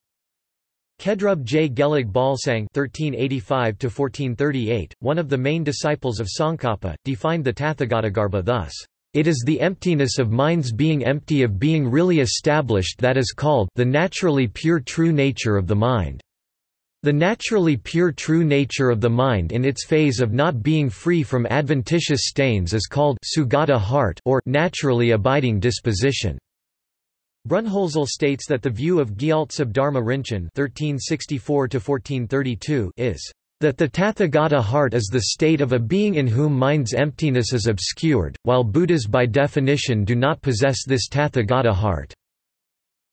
Kedrub J. Gelug Balsang (1385–1438), one of the main disciples of Tsongkhapa, defined the Tathagatagarbha thus: "It is the emptiness of mind's being empty of being really established that is called the naturally pure true nature of the mind." The naturally pure true nature of the mind in its phase of not being free from adventitious stains is called sugata heart or naturally abiding disposition. Brunnhölzl states that the view of Gyaltsab Dharma Rinchen (1364–1432) is that the Tathagata heart is the state of a being in whom mind's emptiness is obscured, while Buddhas by definition do not possess this Tathagata heart.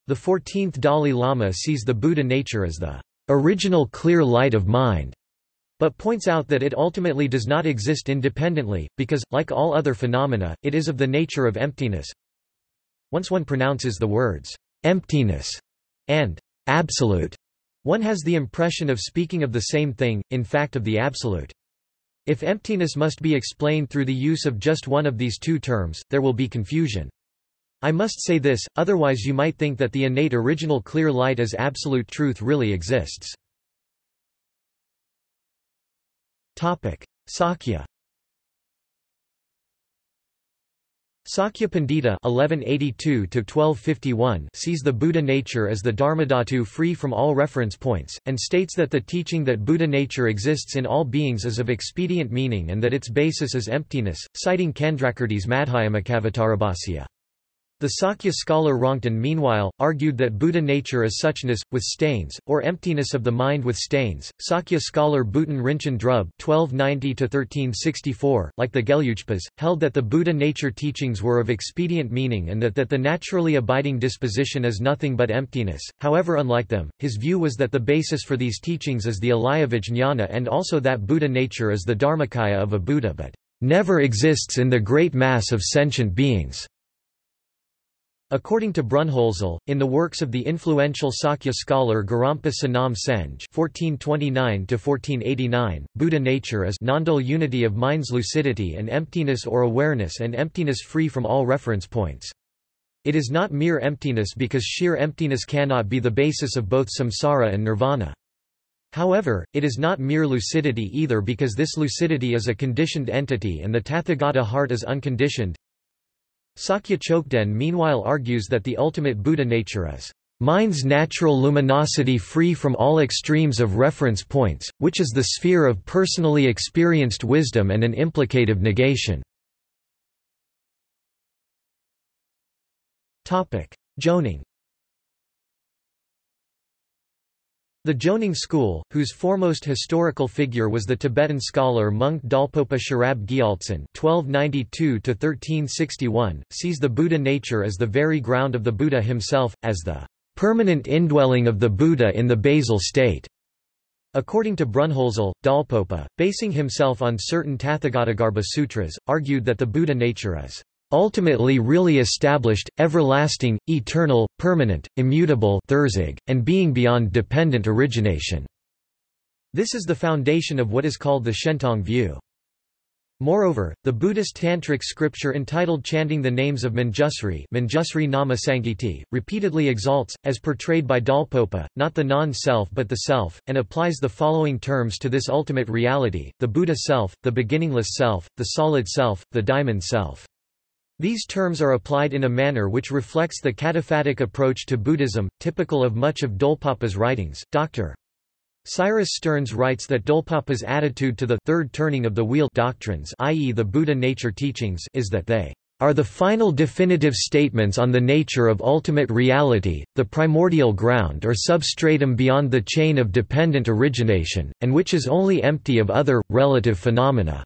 The 14th Dalai Lama sees the Buddha nature as the original clear light of mind, but points out that it ultimately does not exist independently, because, like all other phenomena, it is of the nature of emptiness, once one pronounces the words, emptiness and absolute, one has the impression of speaking of the same thing, in fact of the absolute. If emptiness must be explained through the use of just one of these two terms, there will be confusion. I must say this, otherwise you might think that the innate original clear light as absolute truth really exists. Sakya Sakya Pandita (1182–1251) sees the Buddha nature as the Dharmadhatu free from all reference points, and states that the teaching that Buddha nature exists in all beings is of expedient meaning and that its basis is emptiness, citing Candrakirti's Madhyamakavatarabhasya. The Sakya scholar Rongten meanwhile, argued that Buddha nature is suchness, with stains, or emptiness of the mind with stains. Sakya scholar Butön Rinchen Drub (1290–1364), like the Gelugpas, held that the Buddha nature teachings were of expedient meaning and that that the naturally abiding disposition is nothing but emptiness. However, unlike them, his view was that the basis for these teachings is the Alayavijñana and also that Buddha nature is the Dharmakaya of a Buddha, but never exists in the great mass of sentient beings. According to Brunnhölzl, in the works of the influential Sakya scholar Gorampa Sonam Senj (1429–1489), Buddha nature is non-dual unity of mind's lucidity and emptiness or awareness, and emptiness free from all reference points. It is not mere emptiness because sheer emptiness cannot be the basis of both samsara and nirvana. However, it is not mere lucidity either because this lucidity is a conditioned entity and the Tathagata heart is unconditioned. Sakya Chokden meanwhile argues that the ultimate Buddha nature is mind's natural luminosity free from all extremes of reference points, which is the sphere of personally experienced wisdom and an implicative negation. Jonang The Jonang school, whose foremost historical figure was the Tibetan scholar monk Dolpopa Sherab Gyaltsen (1292–1361), sees the Buddha nature as the very ground of the Buddha himself, as the permanent indwelling of the Buddha in the basal state. According to Brunnhölzl, Dolpopa, basing himself on certain Tathagatagarbha sutras, argued that the Buddha nature is ultimately really established, everlasting, eternal, permanent, immutable and being beyond dependent origination. This is the foundation of what is called the Shentong view. Moreover, the Buddhist tantric scripture entitled Chanting the Names of Manjusri, Manjusri Nama Sangiti, repeatedly exalts, as portrayed by Dolpopa, not the non-self but the self, and applies the following terms to this ultimate reality, the Buddha self, the beginningless self, the solid self, the diamond self. These terms are applied in a manner which reflects the cataphatic approach to Buddhism, typical of much of Dolpopa's writings. Dr. Cyrus Stearns writes that Dolpopa's attitude to the third turning of the wheel doctrines i.e. the Buddha nature teachings is that they are the final definitive statements on the nature of ultimate reality, the primordial ground or substratum beyond the chain of dependent origination, and which is only empty of other, relative phenomena.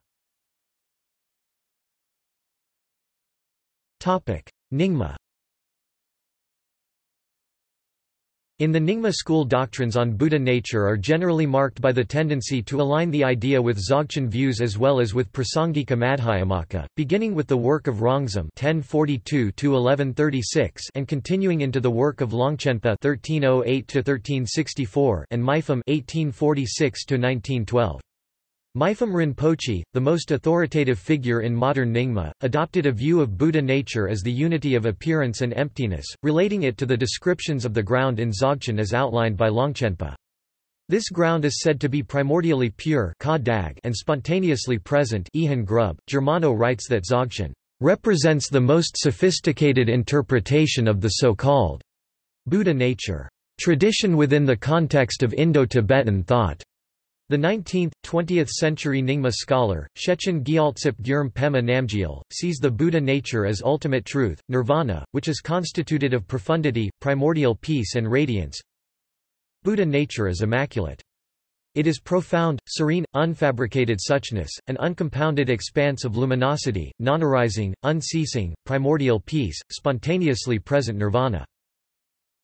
Nyingma In the Nyingma school doctrines on Buddha nature are generally marked by the tendency to align the idea with Dzogchen views as well as with Prasangika Madhyamaka, beginning with the work of (1042–1136) and continuing into the work of Longchenpa (1308–1364) and Mipham (1846–1912). Mipham Rinpoche, the most authoritative figure in modern Nyingma, adopted a view of Buddha nature as the unity of appearance and emptiness, relating it to the descriptions of the ground in Dzogchen as outlined by Longchenpa. This ground is said to be primordially pure and spontaneously present. Germano writes that Dzogchen represents the most sophisticated interpretation of the so-called Buddha nature tradition within the context of Indo-Tibetan thought. The 19th, 20th century Nyingma scholar, Shechen Gyaltsap Gyurme Pema Namgyal, sees the Buddha nature as ultimate truth, nirvana, which is constituted of profundity, primordial peace and radiance. Buddha nature is immaculate. It is profound, serene, unfabricated suchness, an uncompounded expanse of luminosity, non-arising, unceasing, primordial peace, spontaneously present nirvana.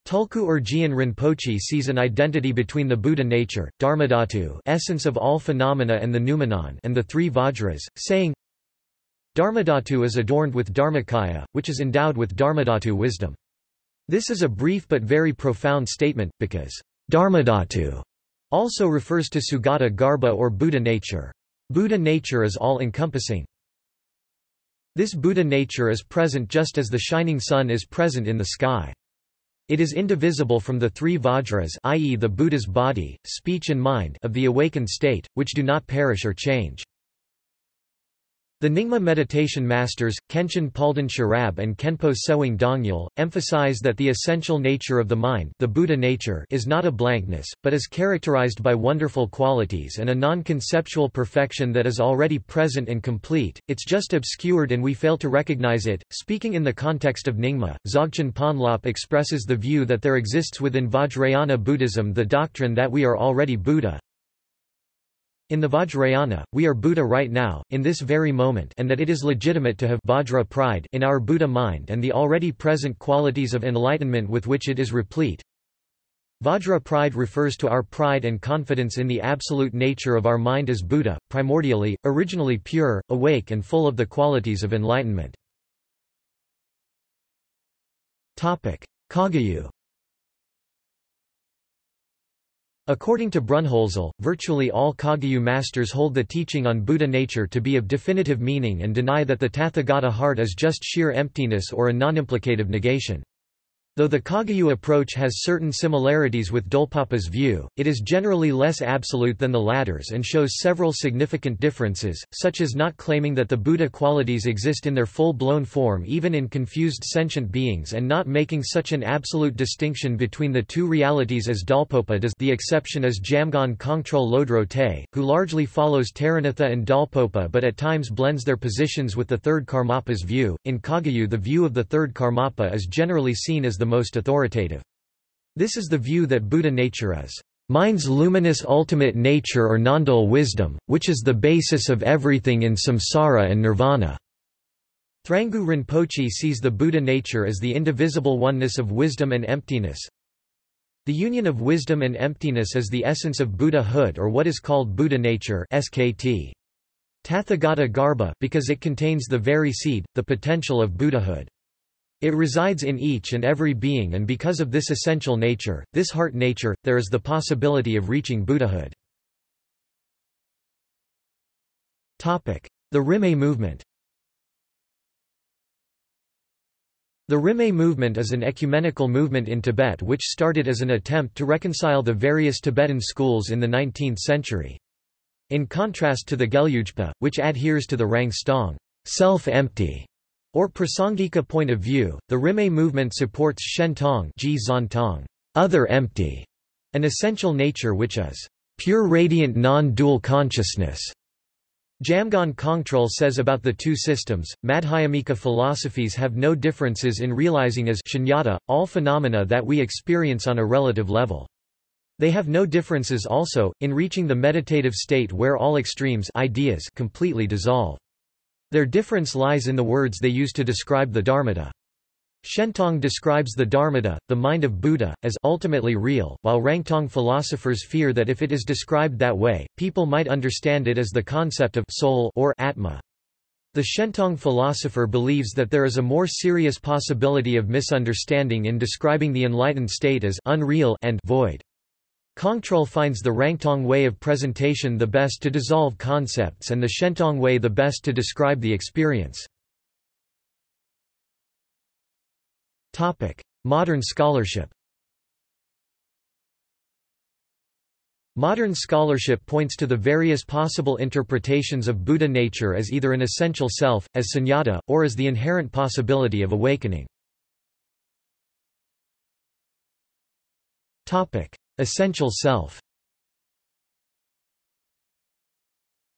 Tulku Urgyen Rinpoche sees an identity between the Buddha nature, Dharmadhatu essence of all phenomena and the noumenon and the three Vajras, saying, Dharmadhatu is adorned with Dharmakaya, which is endowed with Dharmadhatu wisdom. This is a brief but very profound statement, because Dharmadhatu also refers to Sugata Garbha or Buddha nature. Buddha nature is all-encompassing. This Buddha nature is present just as the shining sun is present in the sky. It is indivisible from the three vajras i.e. the Buddha's body, speech and mind of the awakened state, which do not perish or change. The Nyingma meditation masters, Khenchen Palden Sherab and Khenpo Tsewang Dongyal, emphasize that the essential nature of the mind the Buddha nature is not a blankness, but is characterized by wonderful qualities and a non-conceptual perfection that is already present and complete, it's just obscured and we fail to recognize it. Speaking in the context of Nyingma, Dzogchen Ponlop expresses the view that there exists within Vajrayana Buddhism the doctrine that we are already Buddha, in the Vajrayana, we are Buddha right now, in this very moment and that it is legitimate to have Vajra pride in our Buddha mind and the already present qualities of enlightenment with which it is replete. Vajra pride refers to our pride and confidence in the absolute nature of our mind as Buddha, primordially, originally pure, awake and full of the qualities of enlightenment. Kagyu According to Brunnhölzl, virtually all Kagyu masters hold the teaching on Buddha nature to be of definitive meaning and deny that the Tathagata heart is just sheer emptiness or a non-implicative negation. Though the Kagyu approach has certain similarities with Dolpopa's view, it is generally less absolute than the latter's and shows several significant differences, such as not claiming that the Buddha qualities exist in their full-blown form even in confused sentient beings and not making such an absolute distinction between the two realities as Dolpopa does the exception is Jamgon Kongtrul Lodro Te, who largely follows Taranatha and Dolpopa but at times blends their positions with the third Karmapa's view. In Kagyu the view of the third Karmapa is generally seen as the most authoritative. This is the view that Buddha nature is mind's luminous ultimate nature or non-dual wisdom, which is the basis of everything in samsara and nirvana. Thrangu Rinpoche sees the Buddha nature as the indivisible oneness of wisdom and emptiness. The union of wisdom and emptiness is the essence of Buddhahood or what is called Buddha nature SKT. Tathagata Garbha because it contains the very seed, the potential of Buddhahood. It resides in each and every being and because of this essential nature, this heart nature, there is the possibility of reaching Buddhahood. The Rimé movement The Rimé movement is an ecumenical movement in Tibet which started as an attempt to reconcile the various Tibetan schools in the 19th century. In contrast to the Gelugpa, which adheres to the Rang Stong self-empty or Prasangika point of view, the Rimé movement supports Shen Tong other empty, an essential nature which is pure radiant non-dual consciousness. Jamgon Kongtrul says about the two systems, Madhyamika philosophies have no differences in realizing as shunyata, all phenomena that we experience on a relative level. They have no differences also, in reaching the meditative state where all extremes ideas completely dissolve. Their difference lies in the words they use to describe the Dharmata. Shentong describes the Dharmata, the mind of Buddha, as ultimately real, while Rangtong philosophers fear that if it is described that way, people might understand it as the concept of soul or atma. The Shentong philosopher believes that there is a more serious possibility of misunderstanding in describing the enlightened state as unreal and void. Kongtrul finds the Rangtong way of presentation the best to dissolve concepts and the Shentong way the best to describe the experience. Modern scholarship Modern scholarship points to the various possible interpretations of Buddha nature as either an essential self, as sunyata, or as the inherent possibility of awakening. Essential self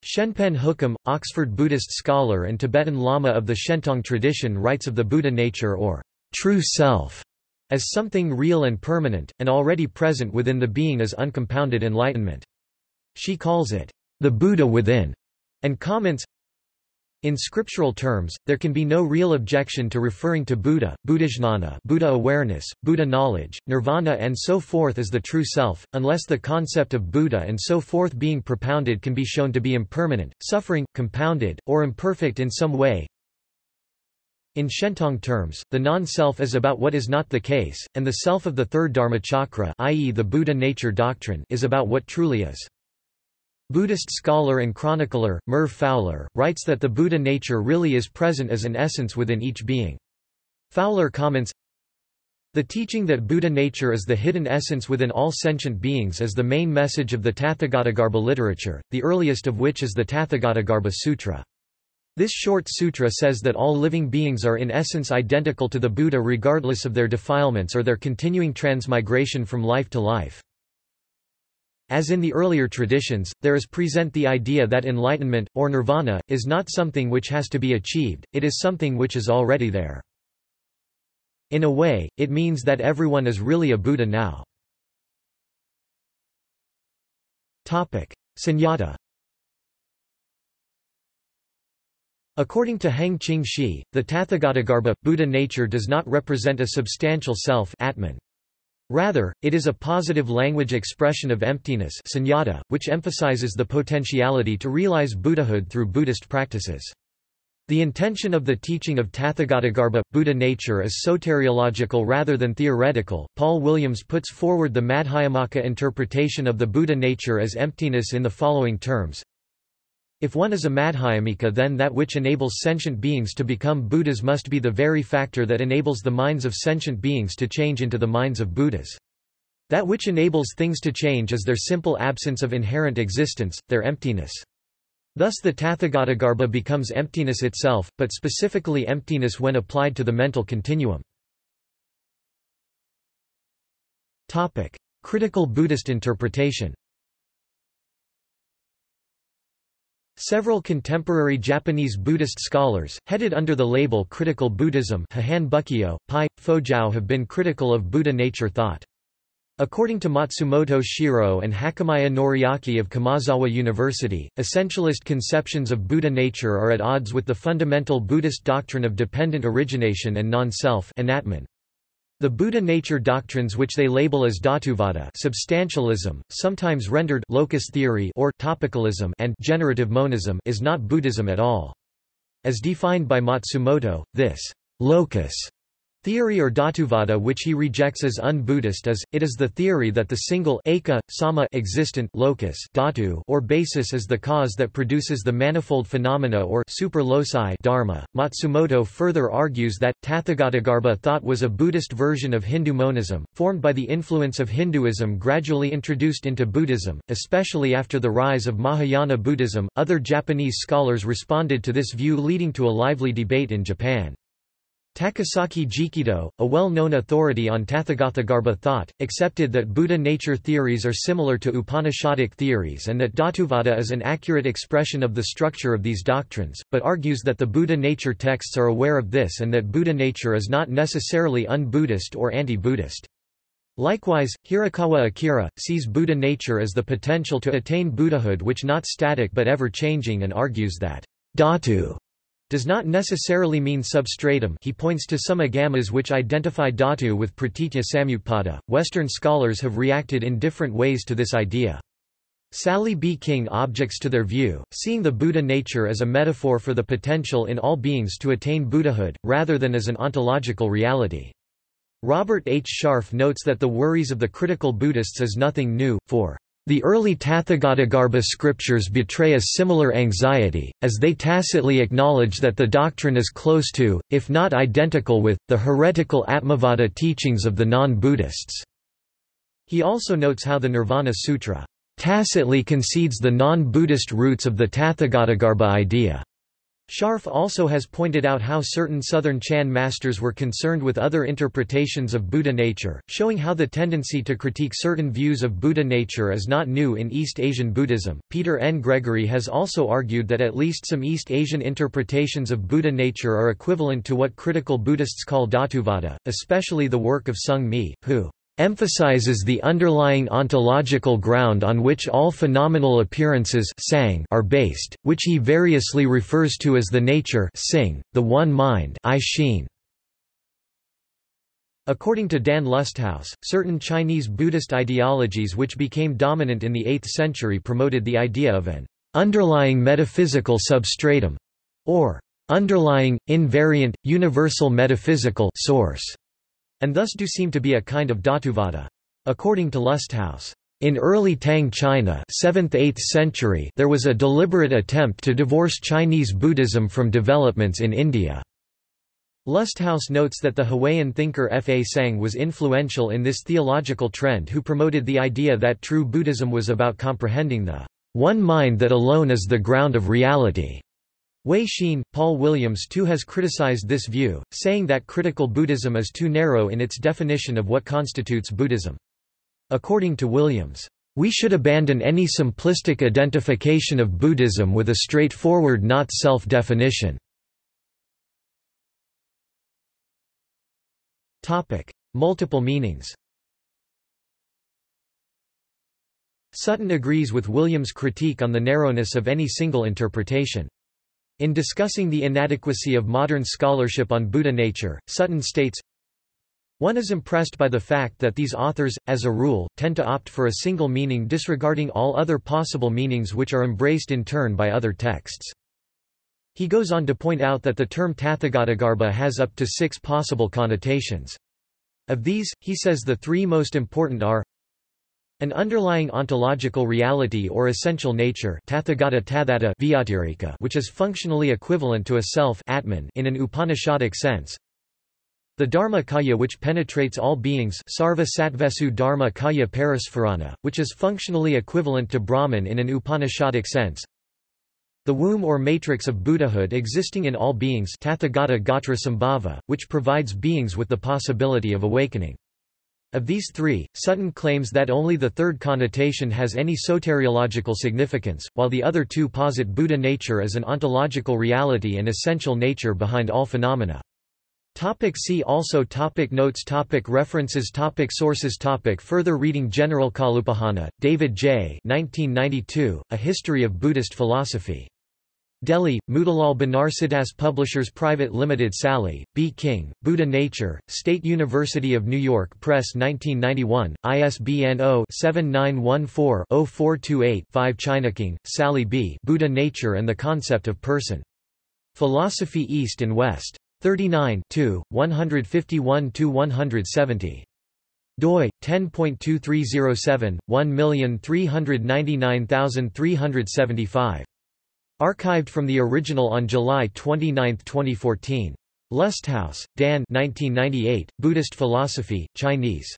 Shenpen Hookham, Oxford Buddhist scholar and Tibetan Lama of the Shentong tradition writes of the Buddha nature or true self as something real and permanent, and already present within the being as uncompounded enlightenment. She calls it the Buddha within, and comments, in scriptural terms, there can be no real objection to referring to Buddha, Buddhajnana Buddha awareness, Buddha knowledge, nirvana and so forth as the true self, unless the concept of Buddha and so forth being propounded can be shown to be impermanent, suffering, compounded, or imperfect in some way, in Shentong terms, the non-self is about what is not the case, and the self of the third Dharmachakra i.e. the Buddha nature doctrine is about what truly is. Buddhist scholar and chronicler, Merv Fowler, writes that the Buddha nature really is present as an essence within each being. Fowler comments, the teaching that Buddha nature is the hidden essence within all sentient beings is the main message of the Tathagatagarbha literature, the earliest of which is the Tathagatagarbha Sutra. This short sutra says that all living beings are in essence identical to the Buddha regardless of their defilements or their continuing transmigration from life to life. As in the earlier traditions, there is present the idea that enlightenment, or nirvana, is not something which has to be achieved, it is something which is already there. In a way, it means that everyone is really a Buddha now. Sunyata According to Heng Ching Shih, the Tathagatagarbha, Buddha nature does not represent a substantial self Atman. Rather, it is a positive language expression of emptiness sunyata, which emphasizes the potentiality to realize Buddhahood through Buddhist practices. The intention of the teaching of Tathagatagarbha, Buddha nature is soteriological rather than theoretical. Paul Williams puts forward the Madhyamaka interpretation of the Buddha nature as emptiness in the following terms if one is a madhyamika then that which enables sentient beings to become Buddhas must be the very factor that enables the minds of sentient beings to change into the minds of Buddhas. That which enables things to change is their simple absence of inherent existence, their emptiness. Thus the Tathagatagarbha becomes emptiness itself, but specifically emptiness when applied to the mental continuum. Critical Buddhist interpretation Several contemporary Japanese Buddhist scholars, headed under the label Critical Buddhism Bukkyo, Pai, Fojiao have been critical of Buddha nature thought. According to Matsumoto Shiro and Hakamaya Noriaki of Komazawa University, essentialist conceptions of Buddha nature are at odds with the fundamental Buddhist doctrine of dependent origination and non-self the Buddha nature doctrines which they label as dhatuvada substantialism, sometimes rendered locus theory or topicalism and generative monism is not Buddhism at all. As defined by Matsumoto, this locus Theory or Dhatuvada which he rejects as un-Buddhist is, it is the theory that the single eka, sama existent locus dhatu or basis is the cause that produces the manifold phenomena or super loci dharma. Matsumoto further argues that, Tathagatagarbha thought was a Buddhist version of Hindu monism, formed by the influence of Hinduism gradually introduced into Buddhism, especially after the rise of Mahayana Buddhism. Other Japanese scholars responded to this view leading to a lively debate in Japan. Takasaki Jikido, a well-known authority on Tathagatagarbha thought, accepted that Buddha nature theories are similar to Upanishadic theories and that Dhatuvada is an accurate expression of the structure of these doctrines, but argues that the Buddha nature texts are aware of this and that Buddha nature is not necessarily un-Buddhist or anti-Buddhist. Likewise, Hirakawa Akira, sees Buddha nature as the potential to attain Buddhahood which not static but ever-changing and argues that dhatu does not necessarily mean substratum he points to some agamas which identify dhatu with pratitya samutpada. Western scholars have reacted in different ways to this idea. Sally B. King objects to their view, seeing the Buddha nature as a metaphor for the potential in all beings to attain Buddhahood, rather than as an ontological reality. Robert H. Sharf notes that the worries of the critical Buddhists is nothing new, for the early Tathagatagarbha scriptures betray a similar anxiety, as they tacitly acknowledge that the doctrine is close to, if not identical with, the heretical Atmavada teachings of the non-Buddhists. He also notes how the Nirvana Sutra tacitly concedes the non-Buddhist roots of the Tathagatagarbha idea. Sharf also has pointed out how certain Southern Chan masters were concerned with other interpretations of Buddha nature, showing how the tendency to critique certain views of Buddha nature is not new in East Asian Buddhism. Peter N. Gregory has also argued that at least some East Asian interpretations of Buddha nature are equivalent to what critical Buddhists call Dhatuvada, especially the work of Zongmi, who emphasizes the underlying ontological ground on which all phenomenal appearances are based, which he variously refers to as the nature the one mind According to Dan Lusthaus, certain Chinese Buddhist ideologies which became dominant in the 8th century promoted the idea of an underlying metaphysical substratum, or underlying, invariant, universal metaphysical source and thus do seem to be a kind of Dhatuvada. According to Lusthaus, in early Tang China 7th–8th century there was a deliberate attempt to divorce Chinese Buddhism from developments in India. Lusthaus notes that the Huayan thinker Fazang was influential in this theological trend who promoted the idea that true Buddhism was about comprehending the one mind that alone is the ground of reality. Wei Xin, Paul Williams too has criticized this view, saying that critical Buddhism is too narrow in its definition of what constitutes Buddhism. According to Williams, we should abandon any simplistic identification of Buddhism with a straightforward not self-definition. Multiple meanings Sutton agrees with Williams' critique on the narrowness of any single interpretation. In discussing the inadequacy of modern scholarship on Buddha nature, Sutton states, one is impressed by the fact that these authors, as a rule, tend to opt for a single meaning disregarding all other possible meanings which are embraced in turn by other texts. He goes on to point out that the term Tathagatagarbha has up to six possible connotations. Of these, he says the three most important are an underlying ontological reality or essential nature which is functionally equivalent to a self in an Upanishadic sense. The Dharmakaya which penetrates all beings Sarva Satvesu Dharma Kaya Parasvarana, which is functionally equivalent to Brahman in an Upanishadic sense. The womb or matrix of Buddhahood existing in all beings Tathagata Gotra Sambhava, which provides beings with the possibility of awakening. Of these three, Sutton claims that only the third connotation has any soteriological significance, while the other two posit Buddha nature as an ontological reality and essential nature behind all phenomena. Topic see also topic Notes topic References topic Sources topic Further reading General Kalupahana, David J. 1992, A History of Buddhist Philosophy. Delhi, Motilal Banarsidass Publishers Private Limited Sally, B. King, Buddha Nature, State University of New York Press 1991, ISBN 0-7914-0428-5 Chinaking, Sally B. Buddha Nature and the Concept of Person. Philosophy East and West. 39 151–170 doi 10.2307 1399375 Archived from the original on July 29, 2014. Lusthaus, Dan 1998, Buddhist Philosophy, Chinese.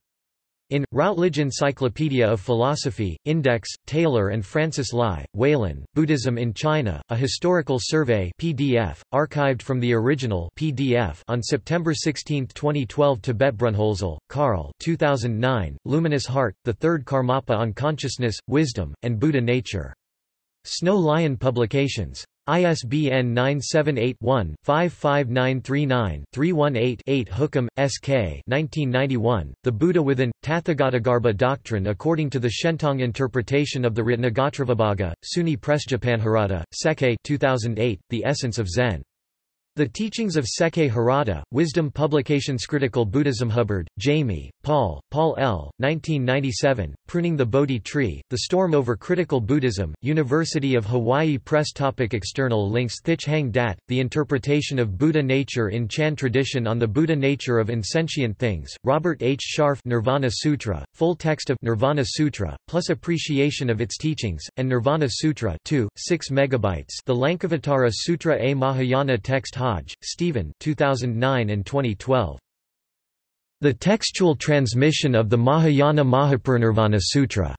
In, Routledge Encyclopedia of Philosophy, Index, Taylor and Francis Lai, Whalen, Buddhism in China, A Historical Survey PDF, archived from the original PDF on September 16, 2012 Tibet Brunnhölzl, Karl 2009, Luminous Heart, The Third Karmapa on Consciousness, Wisdom, and Buddha Nature. Snow Lion Publications. ISBN 978-1-55939-318-8 Hookham, S.K. 1991, The Buddha Within, Tathagatagarbha Doctrine according to the Shentong interpretation of the Ratnagotravibhaga, SUNY Press Japan Harada, Sekkei 2008, The Essence of Zen. The Teachings of Sekkei Harada, Wisdom Publications Critical Buddhism Hubbard, Jamie, Paul, Paul L., 1997, Pruning the Bodhi Tree, The Storm Over Critical Buddhism, University of Hawaii Press Topic External links Thich Hang Dat, The Interpretation of Buddha Nature in Chan Tradition on the Buddha Nature of Insentient Things, Robert H. Sharf Nirvana Sutra, full text of Nirvana Sutra, plus appreciation of its teachings, and Nirvana Sutra 2, 6 megabytes The Lankavatara Sutra A Mahayana text Hodge, Stephen 2009 and 2012. The Textual Transmission of the Mahayana Mahaparinirvana Sutra.